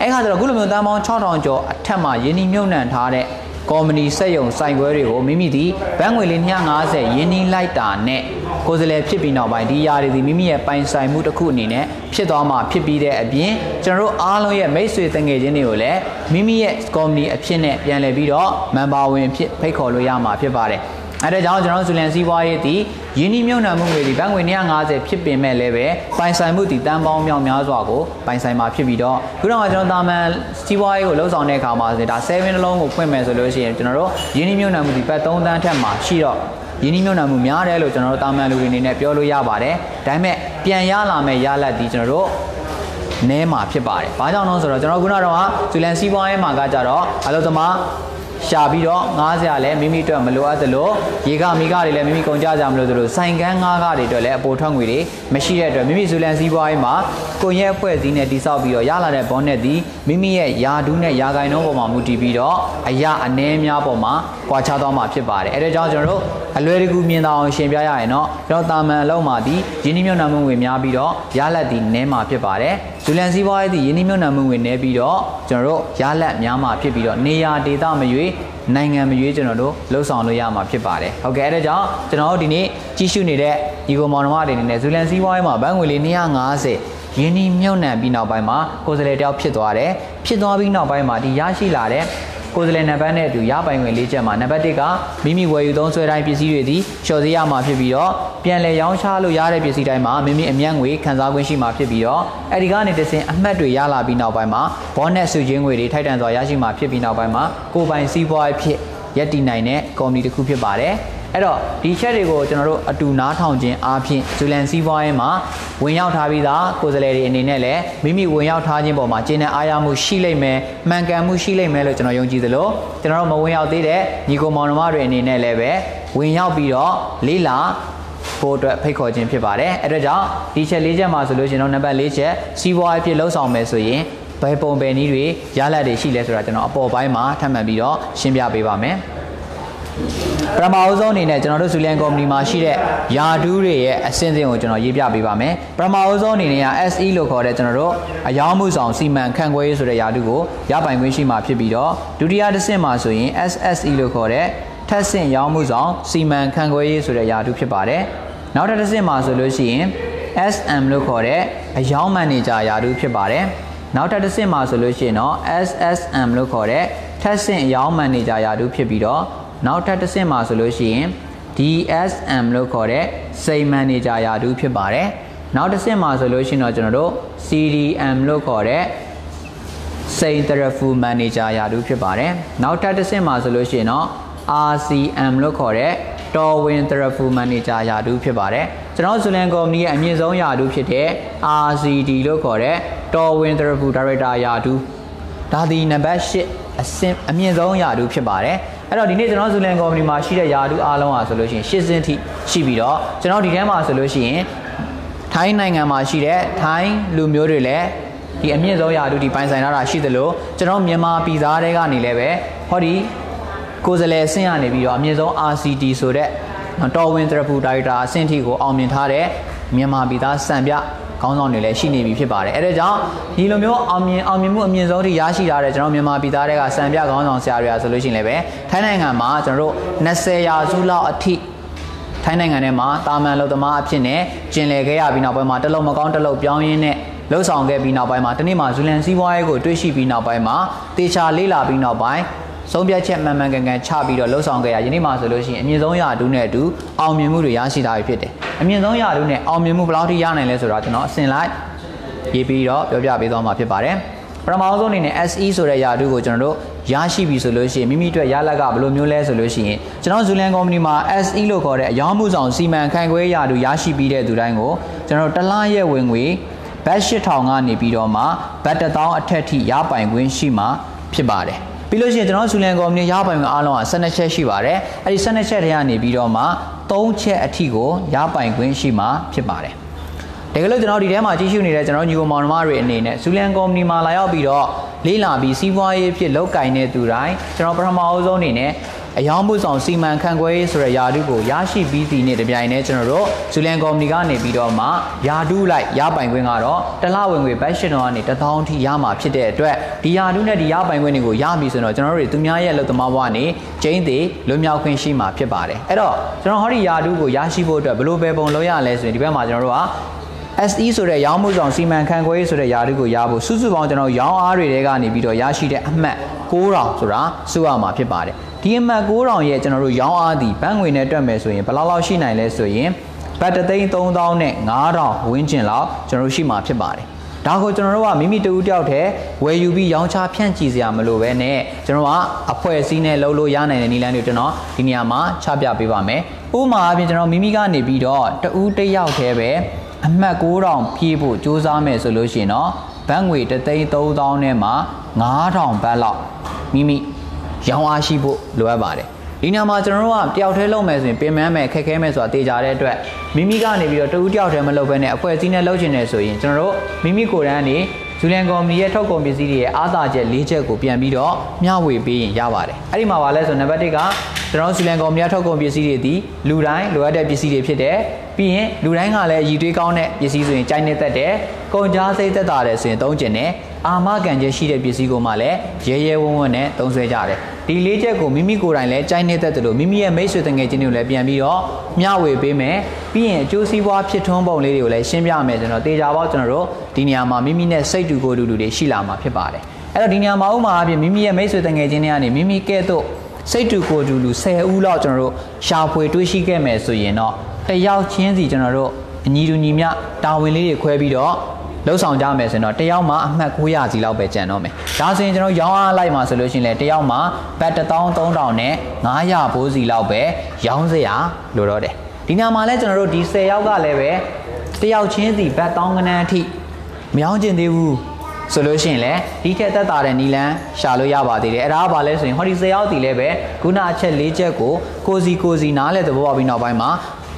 အဲ့ခါကျတော့ခုလိုမျိုးတန်းပေါင်း6000ကျော်အထက်မှာယင်းနှမြုံနယ်ထားတဲ့ ကော်မတီစက်ရုံစိုက်ခွဲတွေကိုမိမိဒီဘန်းငွေလေး250ရင်းနှီးလိုက်တာနဲ့ကိုယ်စားလှယ်ဖြစ်ပြီးနောက်ပိုင်းဒီຢာတွေဒီမိမိရဲ့ပိုင်ဆိုင်မှုတစ်ခုအနေနဲ့ဖြစ်သွားမှာဖြစ်ပြီးတဲ့အပြင်ကျွန်တော်တို့အားလုံးရဲ့မိတ်ဆွေတငယ်ချင်းတွေကိုလည်းမိမိရဲ့ကော်မတီအဖြစ်နဲ့ပြန်လည်ပြီးတော့မန်ပါဝင်ဖြစ်ဖိတ်ခေါ်လို့ရမှာဖြစ်ပါတယ် အဲဒါကြောင့်ကျွန်တော်တို့ဇူလန်စီးပွားရေးဒီယင်းနှမြုံနှံမှုငွေဒီဘတ်ငွေ250ဖြစ်ပင်မဲ့လည်းပဲပိုင်ဆိုင်မှုဒီတန်ပေါင်းမြောက်များစွာကိုပိုင်ဆိုင်မှာဖြစ်ပြီးတော့ခုနကကျွန်တော်တာမန်စီးပွားရေးကိုလှုပ်ဆောင်တဲ့အခါမှာဒါ7လုံးကိုဖွင့်မယ်ဆိုလို့ရှိရင်ကျွန်တော်တို့ယင်းနှမြုံနှံမှုဒီဘတ်3တန်းထက်မှာရှိတော့ယင်းနှမြုံနှံမှုများတယ်လို့ကျွန်တော်တို့တာမန်လူတွေအနေနဲ့ပြောလို့ရပါတယ်ဒါပေမဲ့ပြန်ရလာမဲ့ရလတ်ဒီကျွန်တော်တို့နဲမှာဖြစ်ပါတယ်။ဘာကြောင့်လဲဆိုတော့ကျွန်တော်ခုနကတော့ဇူလန်စီးပွားရေးမှာကကြတော့အလုပ်သမား ရှာပြီးတော့ငားစရာလည်းမိမိအတွက်မလိုအပ်သလိုရေကမိကတွေလည်းမိမိကုန်ကြကြမလို့သလိုစိုင်ကန်းငားကတွေအတွက်လည်းအပေါ်ထွက်ငွေတွေမရှိတဲ့အတွက်မိမိဇူလန်စီးပွားရေးမှာကိုရဲအဖွဲ့အစည်းနဲ့တိစောက်ပြီးတော့ရလာတဲ့ဘောနဲ့ဒီမိမိရဲ့ယာဒူးနဲ့ယာဂိုင်နှုန်းပေါ်မှာမူတည်ပြီးတော့အရာအနှဲများပေါ်မှာကွာခြားသွားမှာဖြစ်ပါတယ်အဲဒါကြောင့်ကျွန်တော်တို့အလွယ်တကူမြင်သာအောင်ရှင်းပြရရင်တော့ကျွန်တော်တာမန်အလုံးမှာဒီရင်းနှီးမြှုပ်နှံမှုငွေများပြီးတော့ရလက်ဒီနည်းမှာဖြစ်ပါတယ်ဇူလန်စီးပွားရေးဒီရင်းနှီးမြှုပ်နှံမှုငွေနည်းပြီးတော့ကျွန်တော်တို့ရလက်များမှာဖြစ်ပြီးတော့နေရာဒေသမရွေးနိုင်ငံမရွေးကျွန်တော်တို့လှုပ်ဆောင်လို့ရမှာဖြစ်ပါတယ်ဟုတ်ကဲ့အဲဒါကြောင့်ကျွန်တော်တို့ဒီနေ့ကြီးစုနေတဲ့ဒီကိုမောင်နှမတွေအနေနဲ့ဇူလန်စီးပွားရေးမှာဘတ်ငွေလေး250ရင်းနှီးမြှုပ်နှံပြီးနောက်ပိုင်းမှာကိုယ်စားလှယ်တယောက်ဖြစ်သွားတယ်ဖြစ်သွားပြီးနောက်ပိုင်းမှာဒီရရှိလာတဲ့ ကိုယ်စားလှယ်နံပါတ်နဲ့အတူရပိုင်ဝင်လေးချက်မှာနံပါတ်1ကမိမိဝယ်ယူသုံးစွဲတိုင်းပစ္စည်းတွေသည်လျှော်သေးရမှာဖြစ်ပြီးတော့ပြန်လည်ရောင်းချလို့ရတဲ့ပစ္စည်းတိုင်းမှာမိမိအမြတ်ငွေခံစား권ရှိမှာဖြစ်ပြီးတော့အဲဒီကနေတစ်ဆင့်အမှတ်တွေရလာပြီးနောက်ပိုင်းမှာဘောနက်စုချင်းငွေတွေထိုက်တန်စွာရရှိမှာဖြစ်ပြီးနောက်ပိုင်းမှာကိုပိုင်စီးပွားဖြစ်ရက်တည်နိုင်တဲ့ကုမ္ပဏီတစ်ခုဖြစ်ပါတယ် အဲ့တော့ဒီချက်တွေကိုကျွန်တော်တို့အတူနားထောင်ခြင်းအားဖြင့်ဇူလန်စီးပွားရေးမှာဝင်ရောက်ထားပြီးသားကိုယ်စားလှယ်တွေအနေနဲ့လည်းမိမိဝင်ရောက်ထားခြင်းပေါ်မှာကျင်းတဲ့အားရမှုရှိလိမ့်မယ်မှန်ကန်မှုရှိလိမ့်မယ်လို့ကျွန်တော်ယုံကြည်သလိုကျွန်တော်တို့မဝင်ရောက်သေးတဲ့ညီကိုမောင်နှမတွေအနေနဲ့လည်းပဲဝင်ရောက်ပြီးတော့လေးလာဖို့အတွက်ဖိတ်ခေါ်ခြင်းဖြစ်ပါတယ်အဲ့တော့ကြောင့်ဒီချက်လေးချက်မှာဆိုလို့ရှိရင်တော့နံပါတ်၄ချက်စီးပွားရေးဖြစ်လှုပ်ဆောင်မယ်ဆိုရင်ဘယ်ပုံပဲနည်းတွေရလဒ်တွေရှိလဲဆိုတာကျွန်တော်အပေါ်ပိုင်းမှာထပ်မံပြီးတော့ရှင်းပြပေးပါမယ် ပထမအဆုံးအနေနဲ့ကျွန်တော်တို့ဇူလန်ကုမ္ပဏီမှာရှိတဲ့ယာဒူးတွေရဲ့အဆင့်အဆင့်ကိုကျွန်တော်ရေးပြပေးပါမယ်ပထမအဆုံးအနေနဲ့က SE လို့ခေါ်တဲ့ကျွန်တော်တို့အယောင်းမှုဆောင်စီမံခန့်ခွဲရေးဆိုတဲ့ယာဒူးကိုရပိုင်ခွင့်ရှိမှာဖြစ်ပြီးတော့ဒုတိယတစ်ဆင့်မှာဆိုရင် SSE လို့ခေါ်တဲ့ထထက်ဆင့်ရောင်းမှုဆောင်စီမံခန့်ခွဲရေးဆိုတဲ့ယာတုဖြစ်ပါတယ်နောက်တစ်ဆင့်မှာဆိုလို့ရှိရင် SM လို့ခေါ်တဲ့အယောင်းမန်နေဂျာယာတုဖြစ်ပါတယ်နောက်ထပ်တစ်ဆင့်မှာဆိုလို့ရှိရင်တော့ SSM လို့ခေါ်တဲ့ထက်ဆင့်အယောင်းမန်နေဂျာယာတုဖြစ်ပြီးတော့ နောက်ထပ်တစ်ဆင့်မှာဆိုလို့ရှိရင် DSM လို့ခေါ်တဲ့စိန်မန်နေဂျာယာတုဖြစ်ပါတယ်နောက်တစ်ဆင့်မှာဆိုလို့ရှိရင်တော့ကျွန်တော်တို့ CDM လို့ခေါ်တဲ့စိန်တရဖူမန်နေဂျာယာတုဖြစ်ပါတယ်နောက်ထပ်တစ်ဆင့်မှာဆိုလို့ရှိရင်တော့ RCM လို့ခေါ်တဲ့တော်ဝင်တရဖူမန်နေဂျာယာတုဖြစ်ပါတယ်ကျွန်တော်ဇူလန်ကုမ္ပဏီရဲ့အမြင့်ဆုံးယာတုဖြစ်တဲ့ RCD လို့ခေါ်တဲ့တော်ဝင်တရဖူဒါရိုက်တာယာတုဒါဒီနံပါတ်8အဆင့်အမြင့်ဆုံးယာတုဖြစ်ပါတယ် အဲ့တော့ဒီနေ့ကျွန်တော်ဇူလန်ကုမ္ပဏီမှာရှိတဲ့ယာတုအားလုံးอ่ะဆိုလို့ရှိရင်8ဆင့်ထိရှိပြီးတော့ကျွန်တော်ဒီထဲမှာဆိုလို့ရှိရင်ထိုင်းနိုင်ငံမှာရှိတဲ့ထိုင်းလူမျိုးတွေလည်းဒီအမြင့်ဆုံးယာတုဒီပိုင်ဆိုင်ထားတာရှိသလိုကျွန်တော်မြန်မာပြည်သားတွေကနေလည်းပဲဟောဒီကိုယ်စလဲအဆင့်ရနေပြီးတော့အမြင့်ဆုံး RCD ဆိုတဲ့တော်ဝင်တရဖူဒါရိုက်တာအဆင့်ထိကိုအောင်မြင်ထားတဲ့မြန်မာပြည်သားစံပြ ခေါင်းဆောင်တွေလည်းရှိနေပြီဖြစ်ပါတယ်အဲဒါကြောင့်ဒီလိုမျိုးအောင်မြင်အောင်မြင်မှုအမြင့်ဆုံးထိရရှိထားတဲ့ကျွန်တော်မြန်မာပြည်သားတွေကစံပြခေါင်းဆောင်ဆရာတွေကဆိုလို့ရှိရင်လည်းပဲထိုင်းနိုင်ငံမှာကျွန်တော်တို့20ရာစုလောက်အထိထိုင်းနိုင်ငံထဲမှာတာမန်လုံသမားအဖြစ်နဲ့ကျင်လည်ခဲ့ရပြီးနောက်ပိုင်းမှာတလုံးမကောင်းတလုံးပြောင်းရင်းနဲ့လှုပ်ဆောင်ခဲ့ပြီးနောက်ပိုင်းမှာတနေ့မှာဇူလန်စီးပွားရေးကိုတွေ့ရှိပြီးနောက်ပိုင်းမှာတေချာလေးလာပြီးနောက်ပိုင်း ဆုံးဖြတ်ချက်မှန်မှန်ကန်ကန်ချပြီးတော့လှုပ်ဆောင်ခဲ့ရယနေ့မှဆိုလို့ရှိရင်အမြင့်ဆုံးရာတူးနဲ့အတူအောင်မြင်မှုတွေရရှိတာဖြစ်တယ်အမြင့်ဆုံးရာတူးနဲ့အောင်မြင်မှုဘယ်လောက်ထိရနိုင်လဲဆိုတော့ကျွန်တော်အစဉ်လိုက်ရေးပြီးတော့ပြောပြပေးသွားမှာဖြစ်ပါတယ်ပထမဆုံးအနေနဲ့ SE ဆိုတဲ့ယာတုကိုကျွန်တော်တို့ရရှိပြီဆိုလို့ရှိရင်မိမိအတွက်ရလက်ကဘယ်လိုမျိုးလဲဆိုလို့ရှိရင်ကျွန်တော်ဇူလန်ကုမ္ပဏီမှာ SE လို့ခေါ်တဲ့အယောင်းမှုဆောင်စီမံခန့်ခွဲယာတုရရှိပြီးတဲ့သူတိုင်းကိုကျွန်တော်တလားရဲ့ဝင်ငွေဘတ်8000ကနေပြီးတော့မှဘတ်1000အထက်ထိရပိုင်ခွင့်ရှိမှာဖြစ်ပါတယ် ပြီးလို့ရှိရင်ကျွန်တော်ဆူလန်ကော်မတီရပိုင်ခွင့်အားလုံးက12ချက်ရှိပါတယ်အဲ့ဒီ12ချက်တွေကနေပြီးတော့မှ3ချက်အထိကိုရပိုင်ခွင့်ရှိမှာဖြစ်ပါတယ်တကယ်လို့ကျွန်တော်ဒီထဲမှာကြီးစုနေတဲ့ကျွန်တော်ညီကိုမောင်နှမတွေအနေနဲ့ဇူလန်ကုမ္ပဏီမှာလာရောက်ပြီးတော့လေးလာပြီးစီးပွားရေးဖြစ်လောက်ကင်တဲ့သူတိုင်းကျွန်တော်ပထမအဆုံးအနေနဲ့ အယောင်မှုဆောင်စီမံခန့်ခွဲရေးဆိုတဲ့ယာတုကိုရရှိပြီးသည်နဲ့တပြိုင်တည်းကျွန်တော်တို့ဇူလန်ကုမ္ပဏီကနေပြီးတော့မှယာတုလိုက်ရပိုင်ခွင့်ကတော့တလဝင်ငွေဘတ်ရှင်းတော်ကနေ1000ထိရမှာဖြစ်တဲ့အတွက်ဒီယာတုနဲ့ဒီရပိုင်ခွင့်တွေကိုရပြီဆိုတော့ကျွန်တော်တို့သူများရဲ့အလုပ်သမားဘဝနေကျင်းသေးလွတ်မြောက်ခွင့်ရှိမှာဖြစ်ပါတယ်အဲ့တော့ကျွန်တော်ဟောဒီယာတုကိုရရှိဖို့အတွက်ဘယ်လိုပဲပုံလုပ်ရလဲဆိုရင်ဒီဘက်မှာကျွန်တော်တို့က SE ဆိုတဲ့ရောင်းမှုဆောင်စီမံခန့်ခွဲရေးဆိုတဲ့ယာတုကိုရဖို့စုစုပေါင်းကျွန်တော်ရောင်းအားတွေတဲကနေပြီးတော့ရရှိတဲ့အမှတ်9000ဆိုတာစုရမှာဖြစ်ပါတယ် ဒီအမှတ်9000ရဲ့ကျွန်တော်တို့ရောင်းအားဒီဘဏ်ငွေနဲ့တွက်မယ်ဆိုရင်ဘယ်လောက်လောက်ရှိနိုင်လဲဆိုရင်ဘတ်တသိန်း3000နဲ့9000ဝန်းကျင်လောက်ကျွန်တော်တို့ရှိမှာဖြစ်ပါတယ်ဒါကိုကျွန်တော်တို့ကမိမိတူတယောက်တည်းဝယ်ယူပြီးရောင်းချဖြန့်ချီစရာမလိုပဲနဲ့ကျွန်တော်ကအဖွဲ့အစည်းနဲ့လှုပ်လို့ရနိုင်တဲ့နည်းလမ်းတွေကျွန်တော်ဒီနေရာမှာချပြပေးပါမယ်ဥပမာအပြင်ကျွန်တော်မိမိကနေပြီးတော့တူတယောက်တည်းပဲအမှတ်9000ဖြည့်ဖို့စူးစမ်းမယ်ဆိုလို့ရှိရင်တော့ဘတ်ငွေ33000နဲ့မှ9000ဘတ်လောက်မိမိ ရောင်းအားရှိဖို့လိုအပ်ပါတယ်ဒီညမှာကျွန်တော်တို့ကတယောက်တည်းလုပ်မယ်ဆိုရင်ပြင်ပန်းမယ်ခက်ခဲမယ်ဆိုတာသိကြတဲ့အတွက်မိမိကနေပြီးတော့တူတယောက်တည်းမလုပ်ဘဲနဲ့အဖွဲ့အစည်းနဲ့လုပ်ချင်တယ်ဆိုရင်ကျွန်တော်တို့မိမိကိုယ်တိုင်ကနေဇူလန်ကုမ္ပဏီရဲ့ထုတ်ကုန်ပစ္စည်းတွေရဲ့အားသာချက်၄ချက်ကိုပြန်ပြီးတော့မျှဝေပေးရင်ရပါတယ်အဲ့ဒီမှာပါလဲဆိုနံပါတ်1ကကျွန်တော်ဇူလန်ကုမ္ပဏီရဲ့ထုတ်ကုန်ပစ္စည်းတွေဒီလူတိုင်းလိုအပ်တဲ့ပစ္စည်းတွေဖြစ်တယ် ပြီးရင်လူတိုင်းကလည်းရည်တွေးကောင်းတဲ့ပစ္စည်းဆိုရင်ကြိုက်နေတတ်တယ်ကုန်ကြားစိတ်သက်သာတယ်ဆိုရင်သုံးကျင်တယ်အာမခံချက်ရှိတဲ့ပစ္စည်းကိုမှလည်းရဲရဲဝံ့ဝံ့နဲ့သုံးဆွဲကြတယ်ဒီလေးချက်ကိုမိမိကိုယ်တိုင်လည်းကြိုက်နေတတ်တယ်လို့မိမိရဲ့မိတ်ဆွေတငယ်ချင်းတွေကိုလည်းပြန်ပြီးတော့မျှဝေပေးမယ်ပြီးရင်အကျိုးစီးပွားဖြစ်ထွန်းပုံလေးတွေကိုလည်းရှင်းပြမယ်ကျွန်တော်တေချာပေါက်ကျွန်တော်တို့ဒီနေရာမှာမိမိနဲ့စိတ်တူကိုယ်တူတွေရှိလာမှာဖြစ်ပါတယ်အဲ့တော့ဒီနေရာမှာဥမာအပြင်မိမိရဲ့မိတ်ဆွေတငယ်ချင်းတွေကနေမိမိကဲ့သို့စိတ်တူကိုယ်တူလူ10ဦးလောက်ကျွန်တော်တို့ရှာဖွေတွေးရှိခဲ့မယ်ဆိုရင်တော့ တယောက်ချင်းစီကျွန်တော်တို့အညီတူညီမျှတာဝန်လေးတွေခွဲပြီးတော့လှုပ်ဆောင်ကြမယ်ဆိုရင်တော့တယောက်မှအမှတ်900စီလောက်ပဲကျန်တော့မယ်ဒါဆိုရင်ကျွန်တော်ရောင်းအားလိုက်မှာဆိုလို့ရှိရင်လေတယောက်မှဘတ်13000နဲ့900ဘိုးစီလောက်ပဲရောင်းစရာလိုတော့တယ်ဒီနာမှာလဲကျွန်တော်တို့ဒီ10ယောက်ကလည်းပဲတယောက်ချင်းစီဘတ်1000ခန်းအထိမရောင်းကျင်သေးဘူးဆိုလို့ရှိရင်လည်းဒီထက်သက်သာတဲ့နီလန်းရှာလို့ရပါသေးတယ်အဲ့ဒါကဘာလဲဆိုရင်ဟောဒီ10ယောက်တည်လဲပဲခုနအချက်၄ချက်ကိုကိုစီကိုစီနားလဲသဘောပေါက်ပြီးနောက်ပိုင်းမှာ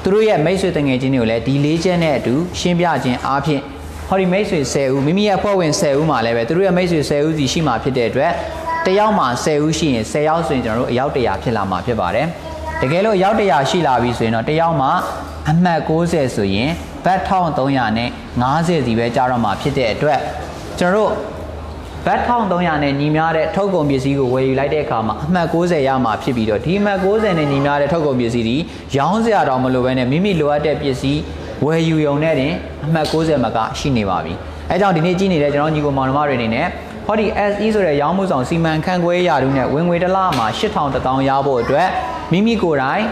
သူတို့ရဲ့မိတ်ဆွေတငယ်ချင်းတွေကိုလည်းဒီ၄ချက်နဲ့အတူရှင်းပြခြင်းအားဖြင့်ဟောဒီမိတ်ဆွေ10ဦးမိမိရဲ့အဖွဲ့ဝင်10ဦးမှာလည်းပဲသူတို့ရဲ့မိတ်ဆွေ10ဦးစီရှိမှာဖြစ်တဲ့အတွက်တယောက်မှာ10ဦးရှိရင်10ယောက်ဆိုရင်ကျွန်တော်တို့အယောက်100ဖြစ်လာမှာဖြစ်ပါတယ်တကယ်လို့အယောက်100ရှိလာပြီဆိုရင်တော့တယောက်မှာအမှတ်60ဆိုရင်ဘတ်1300နဲ့50စီပဲကြာတော့မှာဖြစ်တဲ့အတွက်ကျွန်တော်တို့ ဘတ်1300နဲ့ညီမျှတဲ့ထုတ်ကုန်ပစ္စည်းကိုဝယ်ယူလိုက်တဲ့အခါမှာအမှတ်60ရမှာဖြစ်ပြီးတော့ဒီအမှတ်60နဲ့ညီမျှတဲ့ထုတ်ကုန်ပစ္စည်းဒီရောင်းစရာတော့မလိုဘဲနဲ့မိမိလိုအပ်တဲ့ပစ္စည်းဝယ်ယူရုံနဲ့တင်အမှတ်60မှာကရှိနေပါပြီအဲကြောင့်ဒီနေ့ကြည့်နေတဲ့ကျွန်တော်ညီကိုမောင်နှမတွေအနေနဲ့ဟောဒီ SE ဆိုတဲ့ရောင်းမှုဆောင်စီမံခန့်ခွဲရာထူးနဲ့ဝင်ငွေတစ်လမှာ8000တထောင်ရဖို့အတွက်မိမိကိုယ်တိုင်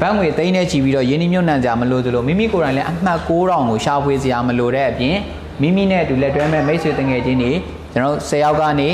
ဘတ်ငွေသိန်းနဲ့ချီပြီးတော့ယင်းနှမြုပ်နှံကြမလို့သလိုမိမိကိုယ်တိုင်လည်းအမှတ်6000ကိုရှာဖွေစရာမလိုတဲ့အပြင်မိမိနဲ့အတူလက်တွဲမဲ့မိတ်ဆွေတငယ်ချင်းတွေ ကျွန်တော်10ယောက်ကနေ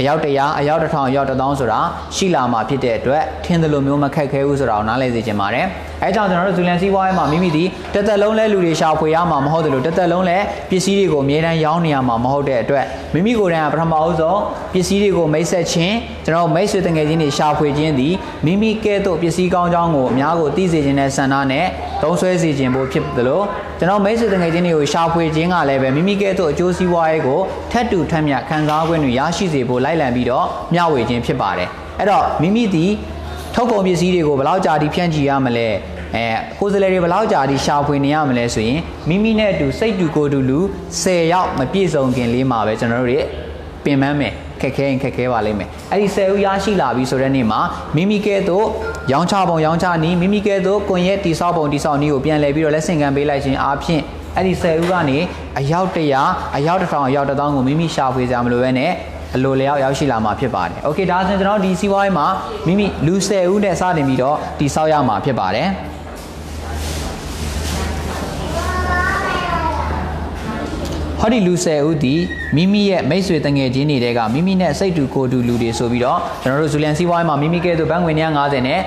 အယောက်100အယောက်1000အယောက်1000ဆိုတာရှိလာမှာဖြစ်တဲ့အတွက်ထင်းသလိုမျိုးမခက်ခဲဘူးဆိုတာကိုနားလည်စေချင်ပါတယ်။ အဲကြောင့်ကျွန်တော်တို့ဇူလန်စီးပွားရေးမှာမိမိဒီတက်တက်လုံးလဲလူတွေရှာဖွေရမှာမဟုတ်တယ်လို့တက်တက်လုံးလဲပစ္စည်းတွေကိုအမြဲတမ်းရောင်းနေရမှာမဟုတ်တဲ့အတွက်မိမိကိုယ်တိုင်ကပထမအဆုံးပစ္စည်းတွေကိုမိတ်ဆက်ခြင်းကျွန်တော်မိတ်ဆွေတငယ်ချင်းတွေရှာဖွေခြင်းသည်မိမိကဲ့သို့ပစ္စည်းကောင်းကြောင်းကိုအများကိုသိစေခြင်းနဲ့ဆန္ဒနဲ့သုံးဆွဲစေခြင်းဖို့ဖြစ်တယ်လို့ကျွန်တော်မိတ်ဆွေတငယ်ချင်းတွေကိုရှာဖွေခြင်းကလည်းပဲမိမိကဲ့သို့အကျိုးစီးပွားရေးကိုထက်တူထက်မြတ်ခံစား권တွေရရှိစေဖို့လိုက်လံပြီးတော့မျှဝေခြင်းဖြစ်ပါတယ်အဲ့တော့မိမိဒီ ထုတ်ကုန်ပစ္စည်းတွေကိုဘယ်လောက်ကြာတိဖြန့်ချီရမလဲအဲကိုယ်စလဲတွေဘယ်လောက်ကြာတိရှာဖွေနေရမလဲဆိုရင်မိမိနဲ့အတူစိတ်တူကိုယ်တူလူ10ယောက်မပြည့်စုံခင်လေးမှာပဲကျွန်တော်တို့တွေပင်ပန်းမယ်ခက်ခဲရင်ခက်ခဲပါလိမ့်မယ်အဲ့ဒီ10ဦးရရှိလာပြီဆိုတဲ့နေ့မှာမိမိကဲသို့ရောင်းချပုံရောင်းချနည်းမိမိကဲသို့ကွန်ရက်တိဆောက်ပုံတိဆောက်နည်းကိုပြန်လည်ပြီးတော့လက်ဆင့်ကမ်းပေးလိုက်ခြင်းအားဖြင့်အဲ့ဒီ10ဦးကနေအယောက်100အယောက်1000အယောက်1000ကိုမိမိရှာဖွေကြမလို့ပဲနဲ့ အလိုလျောက်ရောက်ရှိလာမှာဖြစ်ပါတယ်။ Okay ဒါဆိုရင်ကျွန်တော်ဒီစီးပွားရေးမှာမိမိလူ10ဦးနဲ့စတင်ပြီးတော့တိဆောက်ရမှာဖြစ်ပါတယ်။ဟောဒီလူ10ဦးဒီမိမိရဲ့မိတ်ဆွေတငယ်ချင်းတွေကမိမိနဲ့စိတ်တူကိုယ်တူလူတွေဆိုပြီးတော့ကျွန်တော်တို့ဇူလန်စီးပွားရေးမှာမိမိကဲ့သို့ဘန်းငွေ150နဲ့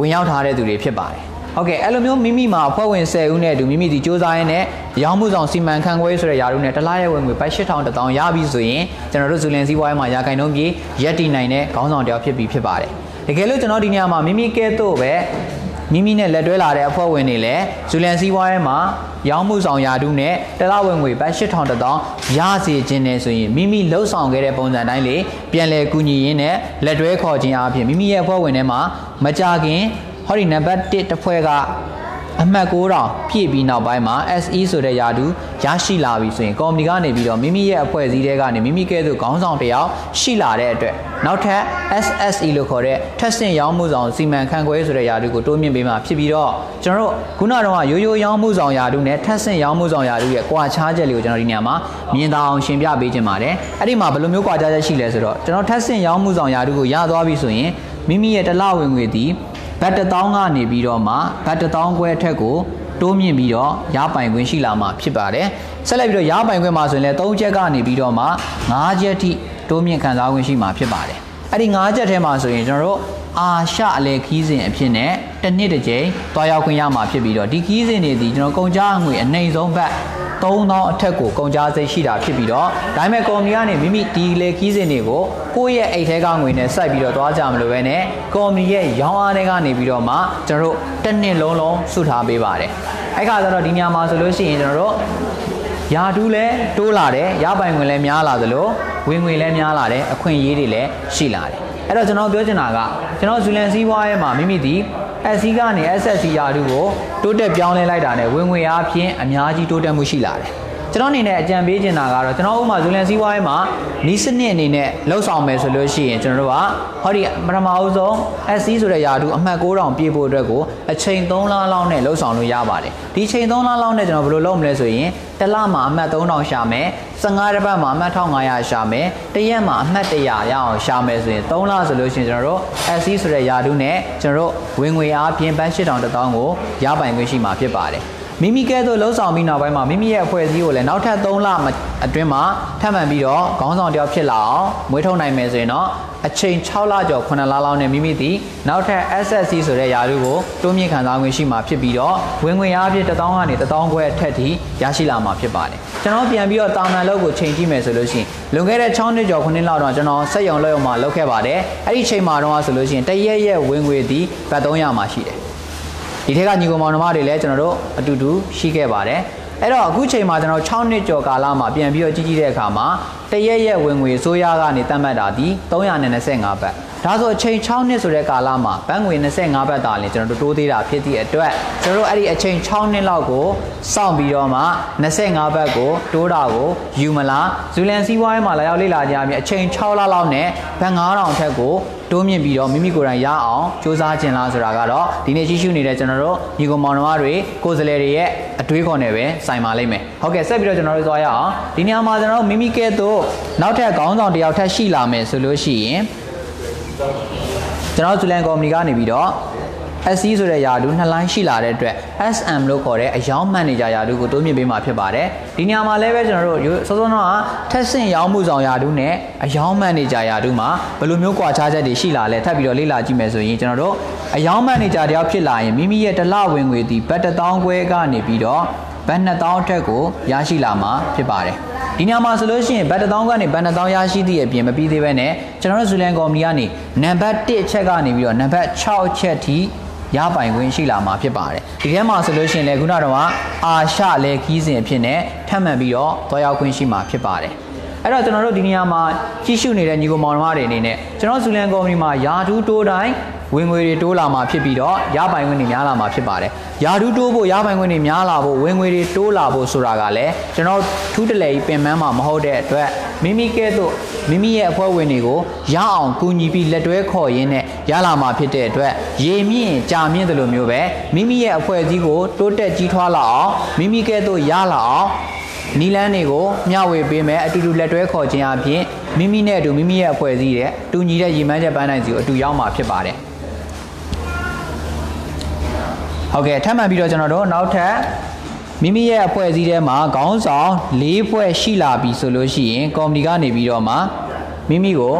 ဝင်ရောက်ထားတဲ့သူတွေဖြစ်ပါတယ်။ ဟုတ်ကဲ့အဲ့လိုမျိုးမိမိမှာအဖွဲ့ဝင်10ဦးနဲ့အတူမိမိဒီစ조사ရင်းနဲ့ရောင်းမှုဆောင်စီမံခန့်ခွဲဆိုတဲ့ယာရုနဲ့တလားရဲ့ဝင်ငွေပိုက်8000တထောင်ရပြီဆိုရင်ကျွန်တော်တို့ဇူလန်စီးပွားရေးမှာရာခိုင်နှုန်းပြေရက်တည်နိုင်တဲ့ခေါင်းဆောင်တယောက်ဖြစ်ပြီးဖြစ်ပါတယ်။တကယ်လို့ကျွန်တော်ဒီနေရာမှာမိမိကဲ့သို့ပဲမိမိနဲ့လက်တွဲလာတဲ့အဖွဲ့ဝင်တွေလည်းဇူလန်စီးပွားရေးမှာရောင်းမှုဆောင်ယာတုနဲ့တလဝင်ငွေပတ်8000တထောင်ရစေခြင်းနဲ့ဆိုရင်မိမိလှုပ်ဆောင်ခဲ့တဲ့ပုံစံတိုင်းလေပြန်လည်ကူညီရင်းနဲ့လက်တွဲခေါ်ခြင်းအပြင်မိမိရဲ့အဖွဲ့ဝင်တွေမှာမကြခင် ဟောဒီနံပါတ်1တစ်ဖွဲ့ကအမှတ်9000ပြည့်ပြီးနောက်ပိုင်းမှာ SE ဆိုတဲ့ယာတူရရှိလာပြီဆိုရင်ကော်မတီကနေပြီးတော့မိမိရဲ့အဖွဲ့အစည်းတွေကနေမိမိကဲ့သို့ခေါင်းဆောင်တယောက်ရှိလာတဲ့အတွက်နောက်ထပ် SSE လို့ခေါ်တဲ့ထက်ဆင့်ရောင်းမှုဆောင်စီမံခန့်ခွဲဆိုတဲ့ယာတူကိုတိုးမြင့်ပေးမှာဖြစ်ပြီးတော့ကျွန်တော်တို့ခုနကတော့ရိုးရိုးရောင်းမှုဆောင်ယာတူနဲ့ထက်ဆင့်ရောင်းမှုဆောင်ယာတူရဲ့ကွာခြားချက်လေးကိုကျွန်တော်ဒီနေရာမှာမြင်သာအောင်ရှင်းပြပေးခြင်းပါတယ်အဲ့ဒီမှာဘယ်လိုမျိုးကွာခြားချက်ရှိလဲဆိုတော့ကျွန်တော်ထက်ဆင့်ရောင်းမှုဆောင်ယာတူကိုရသွားပြီဆိုရင်မိမိရဲ့တလဝင်ငွေသည် ဘတ်တစ်သောင်းကနေပြီးတော့မှဘတ်တစ်သောင်းခွဲအထက်ကိုတိုးမြင့်ပြီးတော့ရပိုင်ခွင့်ရှိလာမှာဖြစ်ပါတယ်ဆက်လက်ပြီးတော့ရပိုင်ခွင့်မှာဆိုရင်လည်း၃ချက်ကနေပြီးတော့မှ၅ချက်ထိတိုးမြင့်ခံစားခွင့်ရှိမှာဖြစ်ပါတယ်အဲ့ဒီ၅ချက်ထဲမှာဆိုရင်ကျွန်တော်တို့အာရှအလေခီးစဉ်အဖြစ်နဲ့ တစ်နှစ်တစ်ကြိမ်တွားရောက်ခွင့်ရမှာဖြစ်ပြီးတော့ဒီခီးစဉ်တွေဒီကျွန်တော်ကုန်ကြငွေအနှိမ်ဆုံးဘတ်3000အထက်ကိုကုန်ကြစိတ်ရှိတာဖြစ်ပြီးတော့ဒါပေမဲ့ကုမ္ပဏီကနေမိမိဒီလေခီးစဉ်တွေကိုကိုယ့်ရဲ့အိတ်ထဲကငွေနဲ့စိုက်ပြီးတော့သွားကြမလို့ပဲနဲ့ကုမ္ပဏီရဲ့ရောင်းအားတွေကနေပြီးတော့မှကျွန်တော်တို့တစ်နှစ်လုံးလုံးစုထားပေးပါတယ်အဲ့ခါကျတော့ဒီညမှာဆိုလို့ရှိရင်ကျွန်တော်တို့ယာတူးလည်းတိုးလာတယ်ရပိုင်ငွေလည်းများလာသလိုဝင်ငွေလည်းများလာတယ်အခွင့်အရေးတွေလည်းရှိလာတယ်အဲ့တော့ကျွန်တော်ပြောချင်တာကကျွန်တော်ဇူလန်စီးပွားရဲ့မှာမိမိဒီ SC ကနေ SSC ယာတူကိုတိုးတက်ပြောင်းလဲလိုက်တာနဲ့ဝင်ငွေအားဖြင့်အများကြီးတိုးတက်မှုရှိလာတယ် ကျွန်တော်အနေနဲ့အကြံပေးချင်တာကတော့ကျွန်တော်ဥပမာဇူလန်စီးပွားရေးမှာနီးစနစ်အနေနဲ့လှုပ်ဆောင်မယ်ဆိုလို့ရှိရင်ကျွန်တော်တို့ကဟောဒီပထမအဦးဆုံး SC ဆိုတဲ့ယာတူအမှတ်9000ပြည့်ဖို့အတွက်ကိုအချိန်3လလောက်နဲ့လှုပ်ဆောင်လို့ရပါတယ်ဒီချိန်3လလောက်နဲ့ကျွန်တော်ဘယ်လိုလုပ်မလဲဆိုရင်တစ်လမှာအမှတ်3000ရှာမယ်15တစ်ပတ်မှာအမှတ်1500ရှာမယ်တစ်ရက်မှာအမှတ်100ရအောင်ရှာမယ်ဆိုရင်3လဆိုလို့ရှိရင်ကျွန်တော်တို့ SC ဆိုတဲ့ယာတူနဲ့ကျွန်တော်တို့ဝင်ငွေအားဖြင့်ပန်း8000တောင်းကိုရပိုင်ခွင့်ရှိမှာဖြစ်ပါတယ် မိမိကဲသို့လှုပ်ဆောင်ပြီးနောက်ပိုင်းမှာမိမိရဲ့အဖွဲ့အစည်းကိုလည်းနောက်ထပ်3လအတွင်းမှာထပ်မံပြီးတော့ခေါင်းဆောင်တယောက်ဖြစ်လာအောင်မွေးထုတ်နိုင်မယ်ဆိုရင်တော့အချိန်6လကျော်9လလောက်နဲ့မိမိဒီနောက်ထပ် SSC ဆိုတဲ့ယာရုကိုတိုးမြင့်ခံစားခွင့်ရှိမှာဖြစ်ပြီးတော့ဝင်ငွေအားဖြင့်1000ကနေ1000ခွဲအထက်ထိရရှိလာမှာဖြစ်ပါတယ်ကျွန်တော်ပြန်ပြီးတော့တာမန်လောက်ကိုချိန်ကြည့်မယ်ဆိုလို့ရှိရင်လွန်ခဲ့တဲ့6နှစ်ကျော်9နှစ်လောက်တော့ကျွန်တော်စက်ရုံလက်ရုံမှာလုပ်ခဲ့ပါတယ်အဲ့ဒီချိန်မှာတော့ဆိုလို့ရှိရင်တရက်ရက်ဝင်ငွေဒီဘတ်300မှာရှိတယ် ဒီထက်ကညီကောင်မောင်နှမတွေလည်းကျွန်တော်တို့အတူတူရှိခဲ့ပါတယ်အဲ့တော့အခုချိန်မှာကျွန်တော်6နှစ်ကျော်ကာလမှာပြန်ပြီးတော့ကြည့်ကြည့်တဲ့အခါမှာတရက်ရက်ဝင်ငွေစိုးရကနေတတ်မှတ်တာဒီ325ဘတ်ဒါဆိုအချိန်6နှစ်ဆိုတဲ့ကာလမှာဘတ်ငွေ25ဘတ်သာလင်ကျွန်တော်တို့တိုးသေးတာဖြစ်သည့်အတွက်ကျွန်တော်တို့အဲ့ဒီအချိန်6နှစ်လောက်ကိုစောင့်ပြီးတော့မှ25ဘတ်ကိုတိုးတာကိုယူမလားဇူလန်စီးပွားရေးမှာလာရောက်လေ့လာကြရမယ်အချိန်6လလောက်နဲ့ဘတ်9000ထက်ကို တိုးမြင့်ပြီးတော့မိမိကိုယ်တိုင်ရအောင်စူးစမ်းကျင်လားဆိုတာကတော့ဒီနေ့ရှိရှုနေတဲ့ကျွန်တော်တို့ညီကောင်မောင်နှမတွေကိုယ်စားလှယ်တွေရဲ့အတွေးခေါ်နဲ့ပဲဆိုင်ပါလိမ့်မယ်ဟုတ်ကဲ့ဆက်ပြီးတော့ကျွန်တော်တို့သွားရအောင်ဒီနေရာမှာကျွန်တော်တို့မိမိကဲ့သို့နောက်ထပ်ခေါင်းဆောင်တစ်ယောက်ထပ်ရှိလာမယ်ဆိုလို့ရှိရင်ကျွန်တော်ဇူလန်ကော်မတီကနေပြီးတော့ SC ဆိုတဲ့ယာတူနှစ်လိုင်းရှိလာတဲ့အတွက် SM လို့ခေါ်တဲ့အယောင်းမန်နေဂျာယာတူကိုတိုးမြင့်ပေးမှာဖြစ်ပါတယ်ဒီနေရာမှာလည်းပဲကျွန်တော်တို့စောစောတော့ထက်ဆင့်ရောင်းမှုဆောင်ယာတူနဲ့အယောင်းမန်နေဂျာယာတူမှာဘယ်လိုမျိုးကွာခြားချက်တွေရှိလာလဲထပ်ပြီးတော့လေ့လာကြည့်မယ်ဆိုရင်ကျွန်တော်တို့အယောင်းမန်နေဂျာတယောက်ဖြစ်လာရင်မိမိရဲ့တစ်လဝင်ငွေဒီဘတ်တစ်သောင်းခွဲကနေပြီးတော့ဘတ်2000အထက်ကိုရရှိလာမှာဖြစ်ပါတယ်ဒီညမှာဆိုလို့ရှိရင်ဘတ်1000ကနေဘတ်2000ရရှိသည့်အပြင်မပြီးသေးပဲနဲ့ကျွန်တော်တို့ဇူလန်ကော်မတီကနေနံပါတ်1အချက်ကနေပြီးတော့နံပါတ်6ချက်ထိ ရပိုင်ခွင့်ရှိလာမှာဖြစ်ပါတယ်ဒီထဲမှာဆိုလို့ရှိရင်လည်းခုနကတော့အာရှလေခီးစဉ်အဖြစ်နဲ့ထပ်မံပြီးတော့တွားရောက်ခွင့်ရှိမှာဖြစ်ပါတယ်အဲ့တော့ကျွန်တော်တို့ဒီနေရာမှာကြီးစုနေတဲ့ညီကောင်မောင်နှမတွေအနေနဲ့ကျွန်တော်ဇူလန်ကော်မတီမှာယာတူးတိုးတိုင်း ဝင်ငွေတွေတိုးလာမှာဖြစ်ပြီးတော့ရပိုင်ခွင့်တွေများလာမှာဖြစ်ပါတယ်။ယာဒူးတိုးဖို့ရပိုင်ခွင့်တွေများလာဖို့ဝင်ငွေတွေတိုးလာဖို့ဆိုတာကလည်းကျွန်တော်ထူးတလဲကြီးပင်ပန်းမှာမဟုတ်တဲ့အတွက်မိမိကဲ့သို့မိမိရဲ့အဖွဲ့ဝင်တွေကိုရအောင်ကူညီပြီးလက်တွဲခေါ်ရင်းနဲ့ရလာမှာဖြစ်တဲ့အတွက်ရေမြင့်ကြာမြင့်တယ်လို့မျိုးပဲမိမိရဲ့အဖွဲ့အစည်းကိုတိုးတက်ကြီးထွားလာအောင်မိမိကဲ့သို့ရလာအောင်နီလန်းတွေကိုမျှဝေပေးမယ်အတူတူလက်တွဲခေါ်ခြင်းအပြင်မိမိနဲ့အတူမိမိရဲ့အဖွဲ့အစည်းတဲ့တူညီတဲ့ရည်မှန်းချက်ပန်းနိုင်စီကိုအတူရောက်မှာဖြစ်ပါတယ် ဟုတ်ကဲ့ထပ်မံပြီးတော့ကျွန်တော်တို့နောက်ထပ်မိမိရဲ့အဖွဲ့အစည်းထဲမှာခေါင်းဆောင်၄ဖွဲ့ရှိလာပြီဆိုလို့ရှိရင်ကော်မတီကနေပြီးတော့မှမိမိကို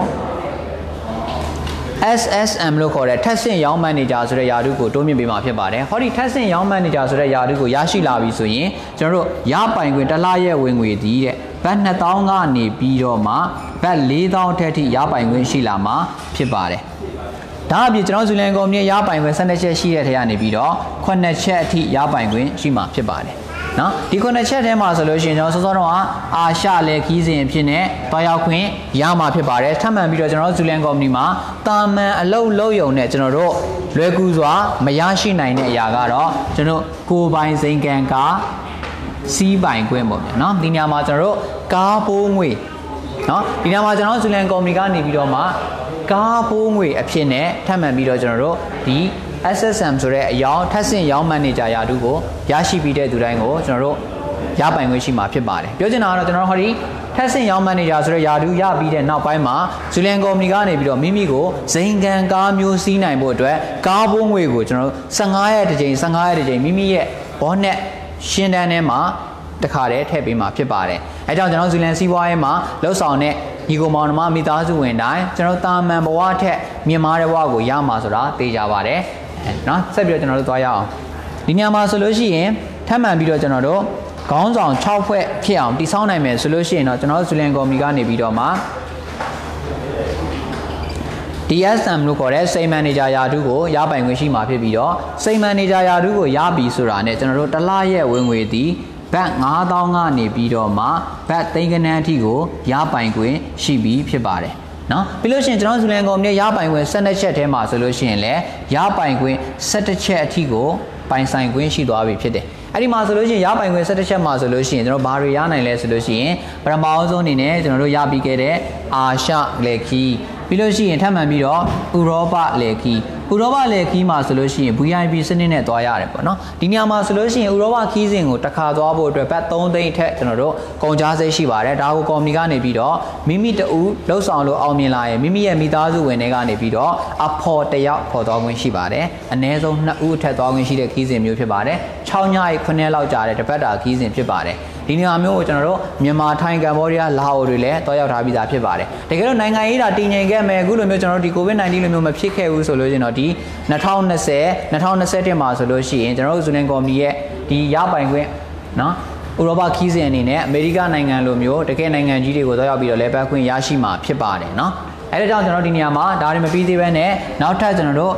SSM လို့ခေါ်တဲ့ထက်ဆင့်ရောင်းမန်နေဂျာဆိုတဲ့ယာတုကိုတိုးမြင့်ပေးမှာဖြစ်ပါတယ်။ဟောဒီထက်ဆင့်ရောင်းမန်နေဂျာဆိုတဲ့ယာတုကိုရရှိလာပြီဆိုရင်ကျွန်တော်တို့ရပိုင်ခွင့်တစ်လရဲ့ဝင်ငွေတည်တဲ့ဘတ်2000ကနေပြီးတော့မှဘတ်4000ထက်ထိရပိုင်ခွင့်ရှိလာမှာဖြစ်ပါတယ်။ ဒါအပြင်ကျွန်တော်ဇူလန်ကုမ္ပဏီရပိုင်ခွင့်12ချက်ရှိတဲ့ထဲကနေပြီးတော့9ချက်အထိရပိုင်ခွင့်ရှိမှာဖြစ်ပါတယ်။နော်ဒီခုနှစ်ချက်ထဲမှာဆိုလို့ရှိရင်ကျွန်တော်စောစောတော့အာရှလေခီးစဉ်ဖြစ်နေတွားရောက်ခွင့်ရမှာဖြစ်ပါတယ်ထပ်မံပြီးတော့ကျွန်တော်တို့ဇူလန်ကုမ္ပဏီမှာတာမန်အလုပ်လုပ်ယုံနဲ့ကျွန်တော်တို့လွယ်ကူစွာမရရှိနိုင်တဲ့အရာကတော့ကျွန်တော်ကိုပိုင်စိန်ကန်ကားစီးပိုင်ခွင့်ပေါ့ဗျာနော်ဒီညမှာကျွန်တော်တို့ကားပိုးငွေနော်ဒီညမှာကျွန်တော်ဇူလန်ကုမ္ပဏီကနေပြီးတော့မှ ကားပိုးငွေအဖြစ်နဲ့ထပ်မံပြီးတော့ကျွန်တော်တို့ဒီ SSM ဆိုတဲ့အယောင်ထပ်ဆင့်ရောင်းမန်နေဂျာရာထူးကိုရရှိပြီးတဲ့သူတိုင်းကိုကျွန်တော်တို့ရပိုင်ခွင့်ရှိမှာဖြစ်ပါတယ်ပြောချင်တာကတော့ကျွန်တော်တို့ဟောဒီထက်ဆင့်ရောင်းမန်နေဂျာဆိုတဲ့ယာတူရပြီးတဲ့နောက်ပိုင်းမှာဇူလန်ကုမ္ပဏီကနေပြီးတော့မိမိကိုဇိမ်ကန်ကားမျိုးစီးနိုင်ဖို့အတွက်ကားဘုံငွေကိုကျွန်တော်တို့15ရက်တစ်ကြိမ်15ရက်တစ်ကြိမ်မိမိရဲ့ဘောနက်ရှင်းတန်းထဲမှာတခါတည်းထည့်ပေးမှာဖြစ်ပါတယ်အဲကြောင့်ကျွန်တော်ဇူလန်စီးပွားရေးမှာလှုပ်ဆောင်တဲ့ ညီကိုမောင်နှမမိသားစုဝင်တိုင်းကျွန်တော်တာမန်ဘဝထက်မြင့်မားတဲ့ဘဝကိုရမှာဆိုတာသိကြပါတယ်เนาะဆက်ပြီးတော့ကျွန်တော်တို့သွားရအောင်ဒီညမှာဆိုလို့ရှိရင်ထပ်မံပြီးတော့ကျွန်တော်တို့ခေါင်းဆောင်6ဖွဲ့ဖြစ်အောင်တည်ဆောက်နိုင်မယ်ဆိုလို့ရှိရင်တော့ကျွန်တော်တို့ဇူလန်ကော်မီကနေပြီးတော့မှ DSM လို့ခေါ်တဲ့စိတ်မန်နေဂျာယာတုကိုရပိုင်ခွင့်ရှိမှာဖြစ်ပြီးတော့စိတ်မန်နေဂျာယာတုကိုရပြီဆိုတာနဲ့ကျွန်တော်တို့တစ်လရဲ့ဝင်ငွေသည် ဘတ်9000ကနေပြီးတော့မှဘတ်သိန်းကနန်းအထိကိုရပိုင်ခွင့်ရှိပြီဖြစ်ပါတယ်နော်ပြီးလို့ရှိရင်ကျွန်တော်ဇူလန်ကော်မတီရပိုင်ခွင့်12ချက်ထဲမှာဆိုလို့ရှိရင်လည်းရပိုင်ခွင့်17ချက်အထိကိုပိုင်ဆိုင်ခွင့်ရှိသွားပြီဖြစ်တယ်အဲ့ဒီမှာဆိုလို့ရှိရင်ရပိုင်ခွင့်17ချက်မှာဆိုလို့ရှိရင်ကျွန်တော်ဘာတွေရနိုင်လဲဆိုလို့ရှိရင်ပထမအောင်ဆုံးအနေနဲ့ကျွန်တော်တို့ရပြီးခဲ့တဲ့အာရှလေခီ ပြီးလို့ရှိရင်ထပ်မံပြီးတော့ဥရောပလေခီဥရောပလေခီမှာဆိုလို့ရှိရင် VIP စနစ်နဲ့သွားရတယ်ပေါ့နော်ဒီညမှာဆိုလို့ရှိရင်ဥရောပခီးစဉ်ကိုတစ်ခါသွားဖို့အတွက်ဘတ်3သိန်းထက်ကျွန်တော်တို့ကုန်ကြစိတ်ရှိပါတယ်ဒါကိုကော်မတီကနေပြီးတော့မိမိတဦးလှုပ်ဆောင်လို့အောင်မြင်လာရင်မိမိရဲ့မိသားစုဝင်တွေကနေပြီးတော့အဖော်တယောက်ခေါ်သွားခွင့်ရှိပါတယ်အနည်းဆုံး2ဦးထက်သွားခွင့်ရှိတဲ့ခီးစဉ်မျိုးဖြစ်ပါတယ်6ညရီ9လောက်ကြာတဲ့တပတ်တာခီးစဉ်ဖြစ်ပါတယ် ဒီနေရာမျိုးကိုကျွန်တော်တို့မြန်မာထိုင်းကမ္ဘောဒီးယားလာအိုတွေလည်းတွားရောက်ထားပြီးသားဖြစ်ပါတယ်တကယ်လို့နိုင်ငံရေးတာတည်ငြိမ်ခဲ့မယ်အခုလိုမျိုးကျွန်တော်တို့ဒီ COVID-19 လိုမျိုးမဖြစ်ခဲ့ဘူးဆိုလို့ရှင်တော့ဒီ2020 2021မှာဆိုလို့ရှိရင်ကျွန်တော်တို့ဇူလင်ကော်မတီရဲ့ဒီရပိုင်ခွင့်နော်ဥရောပခီးစဉ်အနေနဲ့အမေရိကနိုင်ငံလိုမျိုးတကယ်နိုင်ငံကြီးတွေကိုတွားရောက်ပြီးတော့လဲပတ်ခွင့်ရရှိမှာဖြစ်ပါတယ်နော်အဲဒါကြောင့်ကျွန်တော်ဒီနေရာမှာဒါတွေမပြီးသေးဘဲနဲ့နောက်ထပ်ကျွန်တော်တို့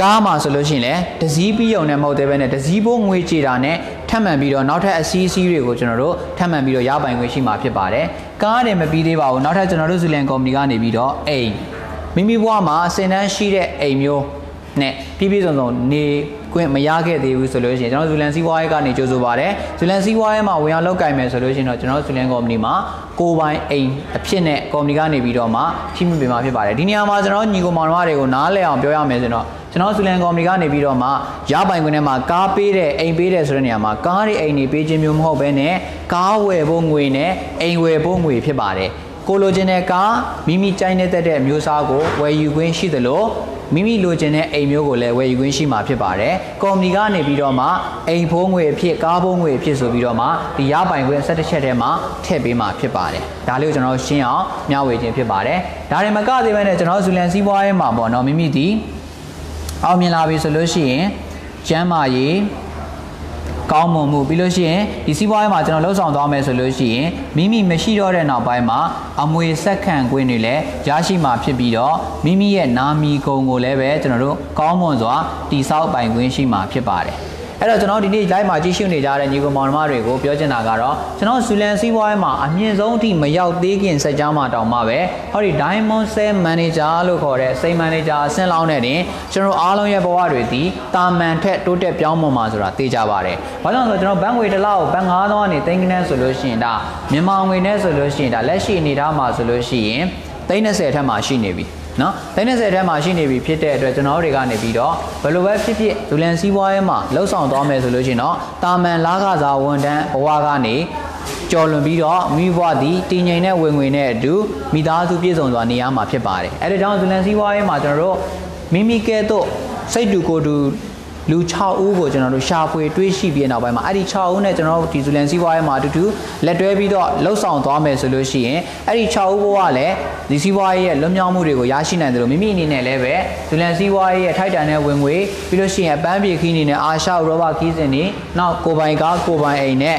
ကားမှာဆိုလို့ရှိရင်လည်းဒစည်းပြီးုံနဲ့မဟုတ်သေးပဲနဲ့ဒစည်းဘိုးငွေကြည်တာနဲ့ထပ်မံပြီးတော့နောက်ထပ်အစည်းအစီးတွေကိုကျွန်တော်တို့ထပ်မံပြီးတော့ရပိုင်ခွင့်ရှိမှာဖြစ်ပါတယ်ကားတွေမပြီးသေးပါဘူးနောက်ထပ်ကျွန်တော်တို့ဇူလန်ကော်မတီကနေပြီးတော့အိမ်မိမိဘဝမှာစင်တန်းရှိတဲ့အိမ်မျိုးနဲ့ပြည့်ပြည့်စုံစုံနေ ခွင့်မရခဲ့သေးဘူးဆိုလို့ရှိရင်ကျွန်တော်ဇူလန်စီးပွားရေးကနေကြိုးဆိုပါတယ်ဇူလန်စီးပွားရေးမှာဝင်ရောက်လုပ်ကင်မယ်ဆိုလို့ရှိရင်တော့ကျွန်တော်ဇူလန်ကုမ္ပဏီမှာကိုပိုင်အိမ်အဖြစ်နဲ့ကုမ္ပဏီကနေပြီးတော့မှထိမိပေးမှာဖြစ်ပါတယ်ဒီနေရာမှာကျွန်တော်ညီကိုမောင်နှမတွေကိုနားလည်အောင်ပြောရမယ်ဆိုတော့ကျွန်တော်ဇူလန်ကုမ္ပဏီကနေပြီးတော့မှရပိုင်ခွင့်ထဲမှာကားပေးတဲ့အိမ်ပေးတဲ့ဆိုတဲ့နေရာမှာကားတွေအိမ်တွေပေးခြင်းမျိုးမဟုတ်ဘဲနဲ့ကားဝယ်ဖို့ငွေနဲ့အိမ်ဝယ်ဖို့ငွေဖြစ်ပါတယ်ကိုလိုချင်တဲ့ကားမိမိကြိုက်တဲ့အမျိုးအစားကိုဝယ်ယူခွင့်ရှိသလို မိမိလိုချင်တဲ့အိမ်မျိုးကိုလည်းဝယ်ယူခွင့်ရှိမှာဖြစ်ပါတယ်။ကုမ္ပဏီကနေပြီးတော့မှအိမ်ဖိုးငွေအဖြစ်ကားဖိုးငွေအဖြစ်ဆိုပြီးတော့မှဒီရပိုင်ခွင့်၁၁ချက်ထဲမှာထည့်ပေးမှာဖြစ်ပါတယ်။ဒါလေးကိုကျွန်တော်ရှင်းအောင်မျှဝေခြင်းဖြစ်ပါတယ်။ဒါတွေမကသေးဘဲနဲ့ကျွန်တော်ဇူလန်စီးပွားရေးမှာပေါ့နော်မိမိဒီအောင်မြင်လာပြီဆိုလို့ရှိရင်ကျမ်းမာရေး ကောင်းမွန်မှုပြီးလို့ရှိရင်ဒီစီးပွားရေးမှာကျွန်တော်လှုပ်ဆောင်သွားမယ်ဆိုလို့ရှိရင်မိမိမရှိတော့တဲ့နောက်ပိုင်းမှာအမွေဆက်ခံခွင့်တွေလည်းရရှိမှာဖြစ်ပြီးတော့မိမိရဲ့နာမီကုံကိုလည်းပဲကျွန်တော်တို့ကောင်းမွန်စွာတိဆောက်ပိုင်ခွင့်ရှိမှာဖြစ်ပါတယ် အဲ့တော့ကျွန်တော်ဒီနေ့ live မှာကြည့်ရှုနေကြတဲ့ညီကောင်မောင်နှမတွေကိုပြောချင်တာကတော့ကျွန်တော်ဇူလန်စီးပွားရေးမှာအမြင့်ဆုံးအထိမရောက်သေးခင်စက်ကြောင်းမှာတောင်မှပဲဟောဒီ Diamond Sale Manager လို့ခေါ်တဲ့စိတ် manager အဆင့်လောင်းတဲ့တင်ကျွန်တော်အားလုံးရဲ့ဘဝတွေဒီတာမန်ထက်တိုးတက်ပြောင်းမွန်မှာဆိုတာသိကြပါတယ်။ဘာကြောင့်လဲဆိုတော့ကျွန်တော်ဘဏ်ငွေတစ်လောက်ဘဏ်9000ကနေသိန်းကနန်းဆိုလို့ရှိရင်ဒါမြန်မာငွေနဲ့ဆိုလို့ရှိရင်ဒါလက်ရှိအနေထားမှာဆိုလို့ရှိရင်30ထက်မှရှိနေပြီ။ နော်30ထဲမှာရှိနေပြီဖြစ်တဲ့အတွက်ကျွန်တော်တွေကနေပြီးတော့ဘယ်လိုပဲဖြစ်ဖြစ်ဒူလန်စီးပွားရေးမှာလှုပ်ဆောင်သွားမယ်ဆိုလို့ရှိရင်တော့တာမန်လာခစားဝန်တန်းဘဝကနေကျော်လွန်ပြီးတော့မိဘွားသည်တည်ငြိမ်တဲ့ဝင်ငွေနဲ့အတူမိသားစုပြည့်စုံစွာနေရမှာဖြစ်ပါတယ်အဲဒါကြောင့်ဒူလန်စီးပွားရေးမှာကျွန်တော်တို့မိမိကဲ့သို့စိတ်တူကိုယ်တူ လူ6ဦးကိုကျွန်တော်တို့ရှာဖွေတွေးရှိပြီးနောက်ပိုင်းမှာအဲ့ဒီ6ဦးနဲ့ကျွန်တော်တို့ဒီဇူလန်စီးပွားရေးမှာအတူတူလက်တွဲပြီးတော့လှုပ်ဆောင်သွားမယ်ဆိုလို့ရှိရင်အဲ့ဒီ6ဦးဘဝလည်းဒီစီးပွားရေးရဲ့လွတ်မြောက်မှုတွေကိုရရှိနိုင်တယ်လို့မိမိအနေနဲ့လည်းပဲဇူလန်စီးပွားရေးရဲ့ထိုက်တန်တဲ့ဝင်ငွေပြီးလို့ရှိရင်အပန်းပြေခီးအနေနဲ့အာရှဥရောပခီးစဉ်တွေနောက်ကိုပိုင်ကားကိုပိုင်အိမ်နဲ့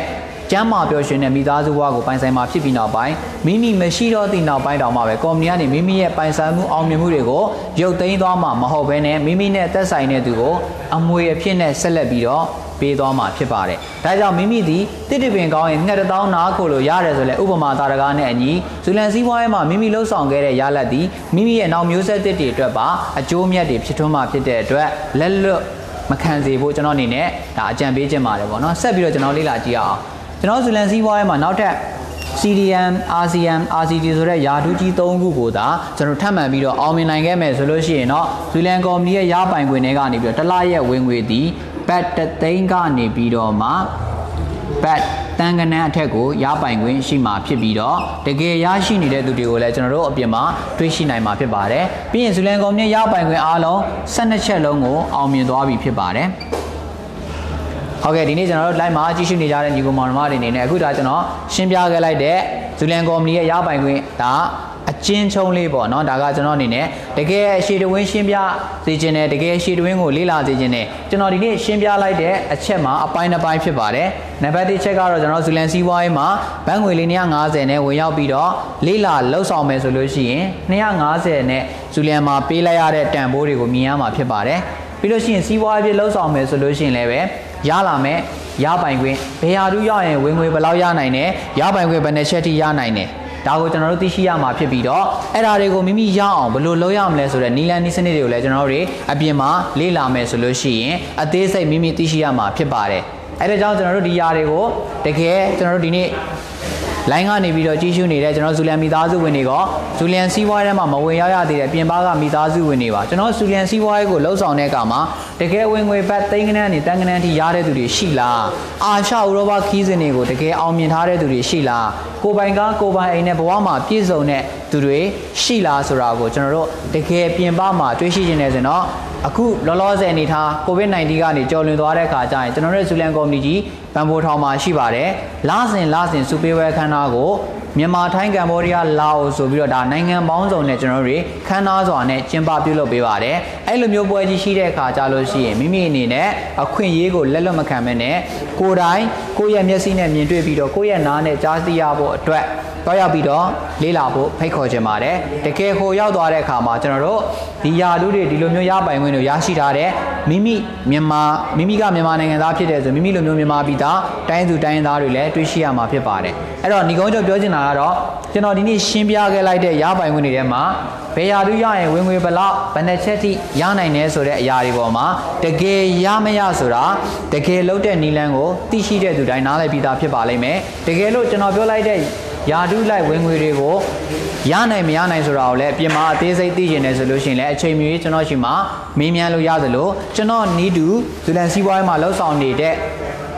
ကျမ်းမာပျော်ရွှင်တဲ့မိသားစုဘဝကိုပိုင်ဆိုင်မှာဖြစ်ပြီးနောက်ပိုင်းမိမိမရှိတော့သည့်နောက်ပိုင်းတောင်မှပဲကုမ္ပဏီကနေမိမိရဲ့ပိုင်ဆိုင်မှုအောင်မြင်မှုတွေကိုရုပ်သိမ်းသွားမှာမဟုတ်ဘဲနဲ့မိမိနဲ့သက်ဆိုင်တဲ့သူကိုအမွေအဖြစ်နဲ့ဆက်လက်ပြီးတော့ပေးသွားမှာဖြစ်ပါတယ်။ဒါကြောင့်မိမိသည်တစ်တပင်ကောင်းရင်ငှက်တောင်းနာခိုလို့ရတယ်ဆိုလဲဥပမာတာရကားနဲ့အညီဇူလန်စည်းပွားရေးမှာမိမိလှုပ်ဆောင်ခဲ့တဲ့ရလတ်သည်မိမိရဲ့နောက်မျိုးဆက်တစ်တွေအတွက်ပါအကျိုးမြတ်တွေဖြစ်ထွန်းမှာဖြစ်တဲ့အတွက်လက်လွတ်မခံစေဖို့ကျွန်တော်အနေနဲ့ဒါအကြံပေးခြင်းပါတယ်ပေါ့နော်ဆက်ပြီးတော့ကျွန်တော်လေ့လာကြည့်အောင် ကျွန်တော်ဇူလန်စည်းပွားရေးမှာနောက်ထပ် CDM, RCM, RCD ဆိုတဲ့ယာတူးကြီး၃ခုကိုသာကျွန်တော်ထပ်မံပြီးတော့အောင်မြင်နိုင်ခဲ့မယ်ဆိုလို့ရှိရင်တော့ဇူလန်ကော်မတီရဲ့ရပိုင်ခွင့်တွေကနေပြီးတော့တစ်လရဲ့ဝင်ငွေသည်ဘတ်တသိန်းကနေပြီးတော့မှဘတ်တန်ကနန်းအထက်ကိုရပိုင်ခွင့်ရှိမှာဖြစ်ပြီးတော့တကယ်ရရှိနေတဲ့သူတွေကိုလည်းကျွန်တော်တို့အပြင်မှာတွေ့ရှိနိုင်မှာဖြစ်ပါတယ်ပြီးရင်ဇူလန်ကော်မတီရပိုင်ခွင့်အားလုံး12ချက်လုံးကိုအောင်မြင်သွားပြီဖြစ်ပါတယ် ဟုတ်ကဲ့ဒီနေ့ကျွန်တော်တို့ live မှာကြည့်ရှုနေကြတဲ့ညီကောင်မောင်နှမတွေအနေနဲ့အခုဒါကျွန်တော်ရှင်းပြခဲ့လိုက်တဲ့ဇူလန်ကော်မတီရဲ့ရပိုင်ခွင့်ဒါအချင်းချုံလေးပေါ့နော်ဒါကကျွန်တော်အနေနဲ့တကယ်အရှိတဝင်းရှင်းပြစေခြင်းနဲ့တကယ်အရှိတဝင်းကိုလေ့လာစေခြင်းနဲ့ကျွန်တော်ဒီနေ့ရှင်းပြလိုက်တဲ့အချက်မှာအပိုင်းတစ်ပိုင်းဖြစ်ပါတယ်နံပါတ်1ချက်ကတော့ကျွန်တော်ဇူလန်စီးပွားရေးမှာဘတ်ငွေလေး250နဲ့ဝင်ရောက်ပြီးတော့လေ့လာလှုပ်ဆောင်မယ်ဆိုလို့ရှိရင်250နဲ့ဇူလန်မှာပေးလိုက်ရတဲ့တန်ဖိုးတွေကိုမြင်ရမှာဖြစ်ပါတယ်ပြီးလို့ရှိရင်စီးပွားရေးလှုပ်ဆောင်မယ်ဆိုလို့ရှိရင်လည်းပဲ ရလာမယ်ရပိုင်ခွင့်ဘယ်ဟာတူရရင်ဝင်ငွေဘယ်လောက်ရနိုင်တယ်ရပိုင်ခွင့်ဘယ်နှချက်ထိရနိုင်တယ်ဒါကိုကျွန်တော်တို့သိရှိရမှာဖြစ်ပြီးတော့အဲ့ဒါတွေကိုမိမိရအောင်ဘယ်လိုလုပ်ရမလဲဆိုတဲ့နီလန်နီးစနစ်တွေကိုလည်းကျွန်တော်တို့အပြင်မှာလေ့လာမယ်ဆိုလို့ရှိရင်အသေးစိတ်မိမိသိရှိရမှာဖြစ်ပါတယ်အဲ့ဒါကြောင့်ကျွန်တော်တို့ဒီຢာတွေကိုတကယ်ကျွန်တော်တို့ဒီနေ့ လိုင်းကနေပြီးတော့ကြီးရှုနေတဲ့ကျွန်တော်ဇူလန်မိသားစုဝင်တွေကဇူလန်စီးပွားရေးထဲမှာမဝင်ရောက်ရသေးတဲ့ပြင်ပကမိသားစုဝင်တွေပါကျွန်တော်ဇူလန်စီးပွားရေးကိုလှုပ်ဆောင်တဲ့အခါမှာတကယ်ဝင်ငွေပတ်သိန်းကနန်းနဲ့တန်းကနန်းထိရတဲ့သူတွေရှိလားအာရှဥရောပခီးစဉ်တွေကိုတကယ်အောင်မြင်ထားတဲ့သူတွေရှိလားကိုပိုင်ကားကိုပိုင်အိမ်နဲ့ဘဝမှာပြည့်စုံတဲ့ သူတွေရှိလားဆိုတာကိုကျွန်တော်တို့တကယ်ပြင်ပမှာတွေးရှိနေတယ်ဆိုတော့အခုလောလောဆယ်အနေထား COVID-19 ကနေကြော်လွန်သွားတဲ့အခါကျရင်ကျွန်တော်တို့ဇူလန်ကော်မတီကြီးပန်ပိုထောင်မှာရှိပါတယ်လစဉ်လစဉ်စူပေးဝဲခန်းသားကို မြန်မာထိုင်းကမ္ဘောဒီးယားလာအိုဆိုပြီးတော့ဒါနိုင်ငံပေါင်းစုံနဲ့ကျွန်တော်တို့ခန်းသားစွာနဲ့ကျင်းပပြုလုပ်ပေးပါတယ်အဲ့လိုမျိုးပွဲကြီးရှိတဲ့အခါကြလို့ရှိရင်မိမိအနေနဲ့အခွင့်အရေးကိုလက်လွတ်မခံမဲနဲ့ကိုယ်တိုင်ကိုယ့်ရဲ့မျက်စိနဲ့မြင်တွေ့ပြီးတော့ကိုယ့်ရဲ့နားနဲ့ကြားသိရဖို့အတွက်တော့ရောက်ပြီးတော့လေးလာဖို့ဖိတ်ခေါ်ခြင်းပါတယ်တကယ်ဟိုရောက်သွားတဲ့အခါမှာကျွန်တော်တို့ဒီယာလူတွေဒီလိုမျိုးရပိုင်ခွင့်တွေရရှိထားတဲ့မိမိမြန်မာမိမိကမြန်မာနိုင်ငံသားဖြစ်တဲ့ဆိုမိမိလိုမျိုးမြန်မာပြည်သားတိုင်းသူတိုင်းသားတွေလည်းတွေ့ရှိရမှာဖြစ်ပါတယ်အဲ့တော့ညီကုန်းကျော်ပြောချင်တာတာကတော့ကျွန်တော်ဒီနေ့ရှင်းပြခဲ့လိုက်တဲ့ရပိုင်ခွင့်တွေထဲမှာဘယ်ရာသူရရင်ဝင်ငွေဘလောက်ဘယ်နှစ်ချက်ထိရနိုင်တယ်ဆိုတဲ့အရာတွေပေါ်မှာတကယ်ရမရဆိုတာတကယ်လုံးတဲ့နီလန်းကိုသိရှိတဲ့သူတိုင်းနားလည်ပြီးသားဖြစ်ပါလိမ့်မယ်တကယ်လို့ကျွန်တော်ပြောလိုက်တဲ့ယာတုလိုက်ဝင်ငွေတွေကိုရနိုင်မရနိုင်ဆိုတာကိုလည်းအပြင်မှာအသေးစိတ်သိကျင်တယ်ဆိုလို့ရှိရင်လည်းအချိန်မီကျွန်တော်ရှိမှမေးမြန်းလို့ရသလိုကျွန်တော်နီးတူဇူလန်စီးပွားရေးမှာလှုပ်ဆောင်နေတဲ့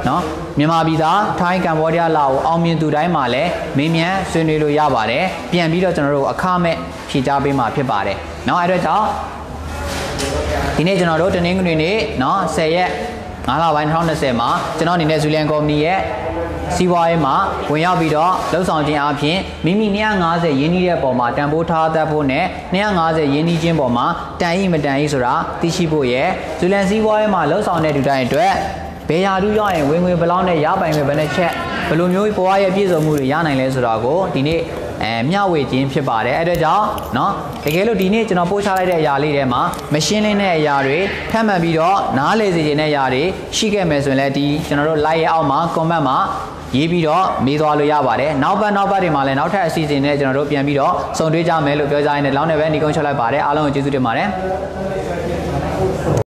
နော်မြန်မာပြည်သားထိုင်းကမ္ဘောဒီးယားလာကိုအောင်မြင်သူတိုင်းမှာလည်းမင်းမြန်ဆွေးနွေးလို့ရပါတယ်ပြန်ပြီးတော့ကျွန်တော်တို့အခမဲ့ဖြေကြားပေးမှာဖြစ်ပါတယ်နော်အဲ့တော့ကြောင့်ဒီနေ့ကျွန်တော်တို့တနင်္ဂနွေနေ့နော်10ရက်9လပိုင်း2020မှာကျွန်တော်အနေနဲ့ဇူလျန်ကုမ္ပဏီရဲ့စီးပွားရေးမှာဝင်ရောက်ပြီးတော့လှုပ်ဆောင်ခြင်းအပြင်မိမိ250ယင်းနှီးတဲ့ပုံမှာတန်ဖိုးထားတတ်ဖို့နဲ့250ယင်းနှီးခြင်းပုံမှာတန်ဤမတန်ဤဆိုတာသိရှိဖို့ရယ်ဇူလန်စီးပွားရေးမှာလှုပ်ဆောင်တဲ့လူတိုင်းအတွက် ဘယ်ရာထူးရရင်ဝင်ငွေဘယ်လောက်နဲ့ရပိုင်ငွေဘယ်နဲ့ချက်ဘယ်လိုမျိုးပွားရဲ့ပြည့်စုံမှုတွေရနိုင်လဲဆိုတာကိုဒီနေ့အဲမျှဝေခြင်းဖြစ်ပါတယ်အဲ့ဒါကြောင့်เนาะတကယ်လို့ဒီနေ့ကျွန်တော်ပို့ချလိုက်တဲ့အရာလေးထဲမှာမရှင်းလင်းတဲ့အရာတွေထပ်မံပြီးတော့နားလည်စေခြင်းတဲ့အရာတွေရှိခဲ့မယ်ဆိုရင်လည်းဒီကျွန်တော်တို့ like ရဲ့အောက်မှာ comment မှာရေးပြီးတော့မေးသွားလို့ရပါတယ်နောက်ပတ်နောက်ပတ်တွေမှာလည်းနောက်ထပ်အစီအစဉ်နဲ့ကျွန်တော်တို့ပြန်ပြီးတော့စုံတွေ့ကြမယ်လို့ပြောကြရင်းနဲ့လောင်းနေပဲညီကုန်းချက်လိုက်ပါတယ်အားလုံးကိုကျေးဇူးတင်ပါတယ်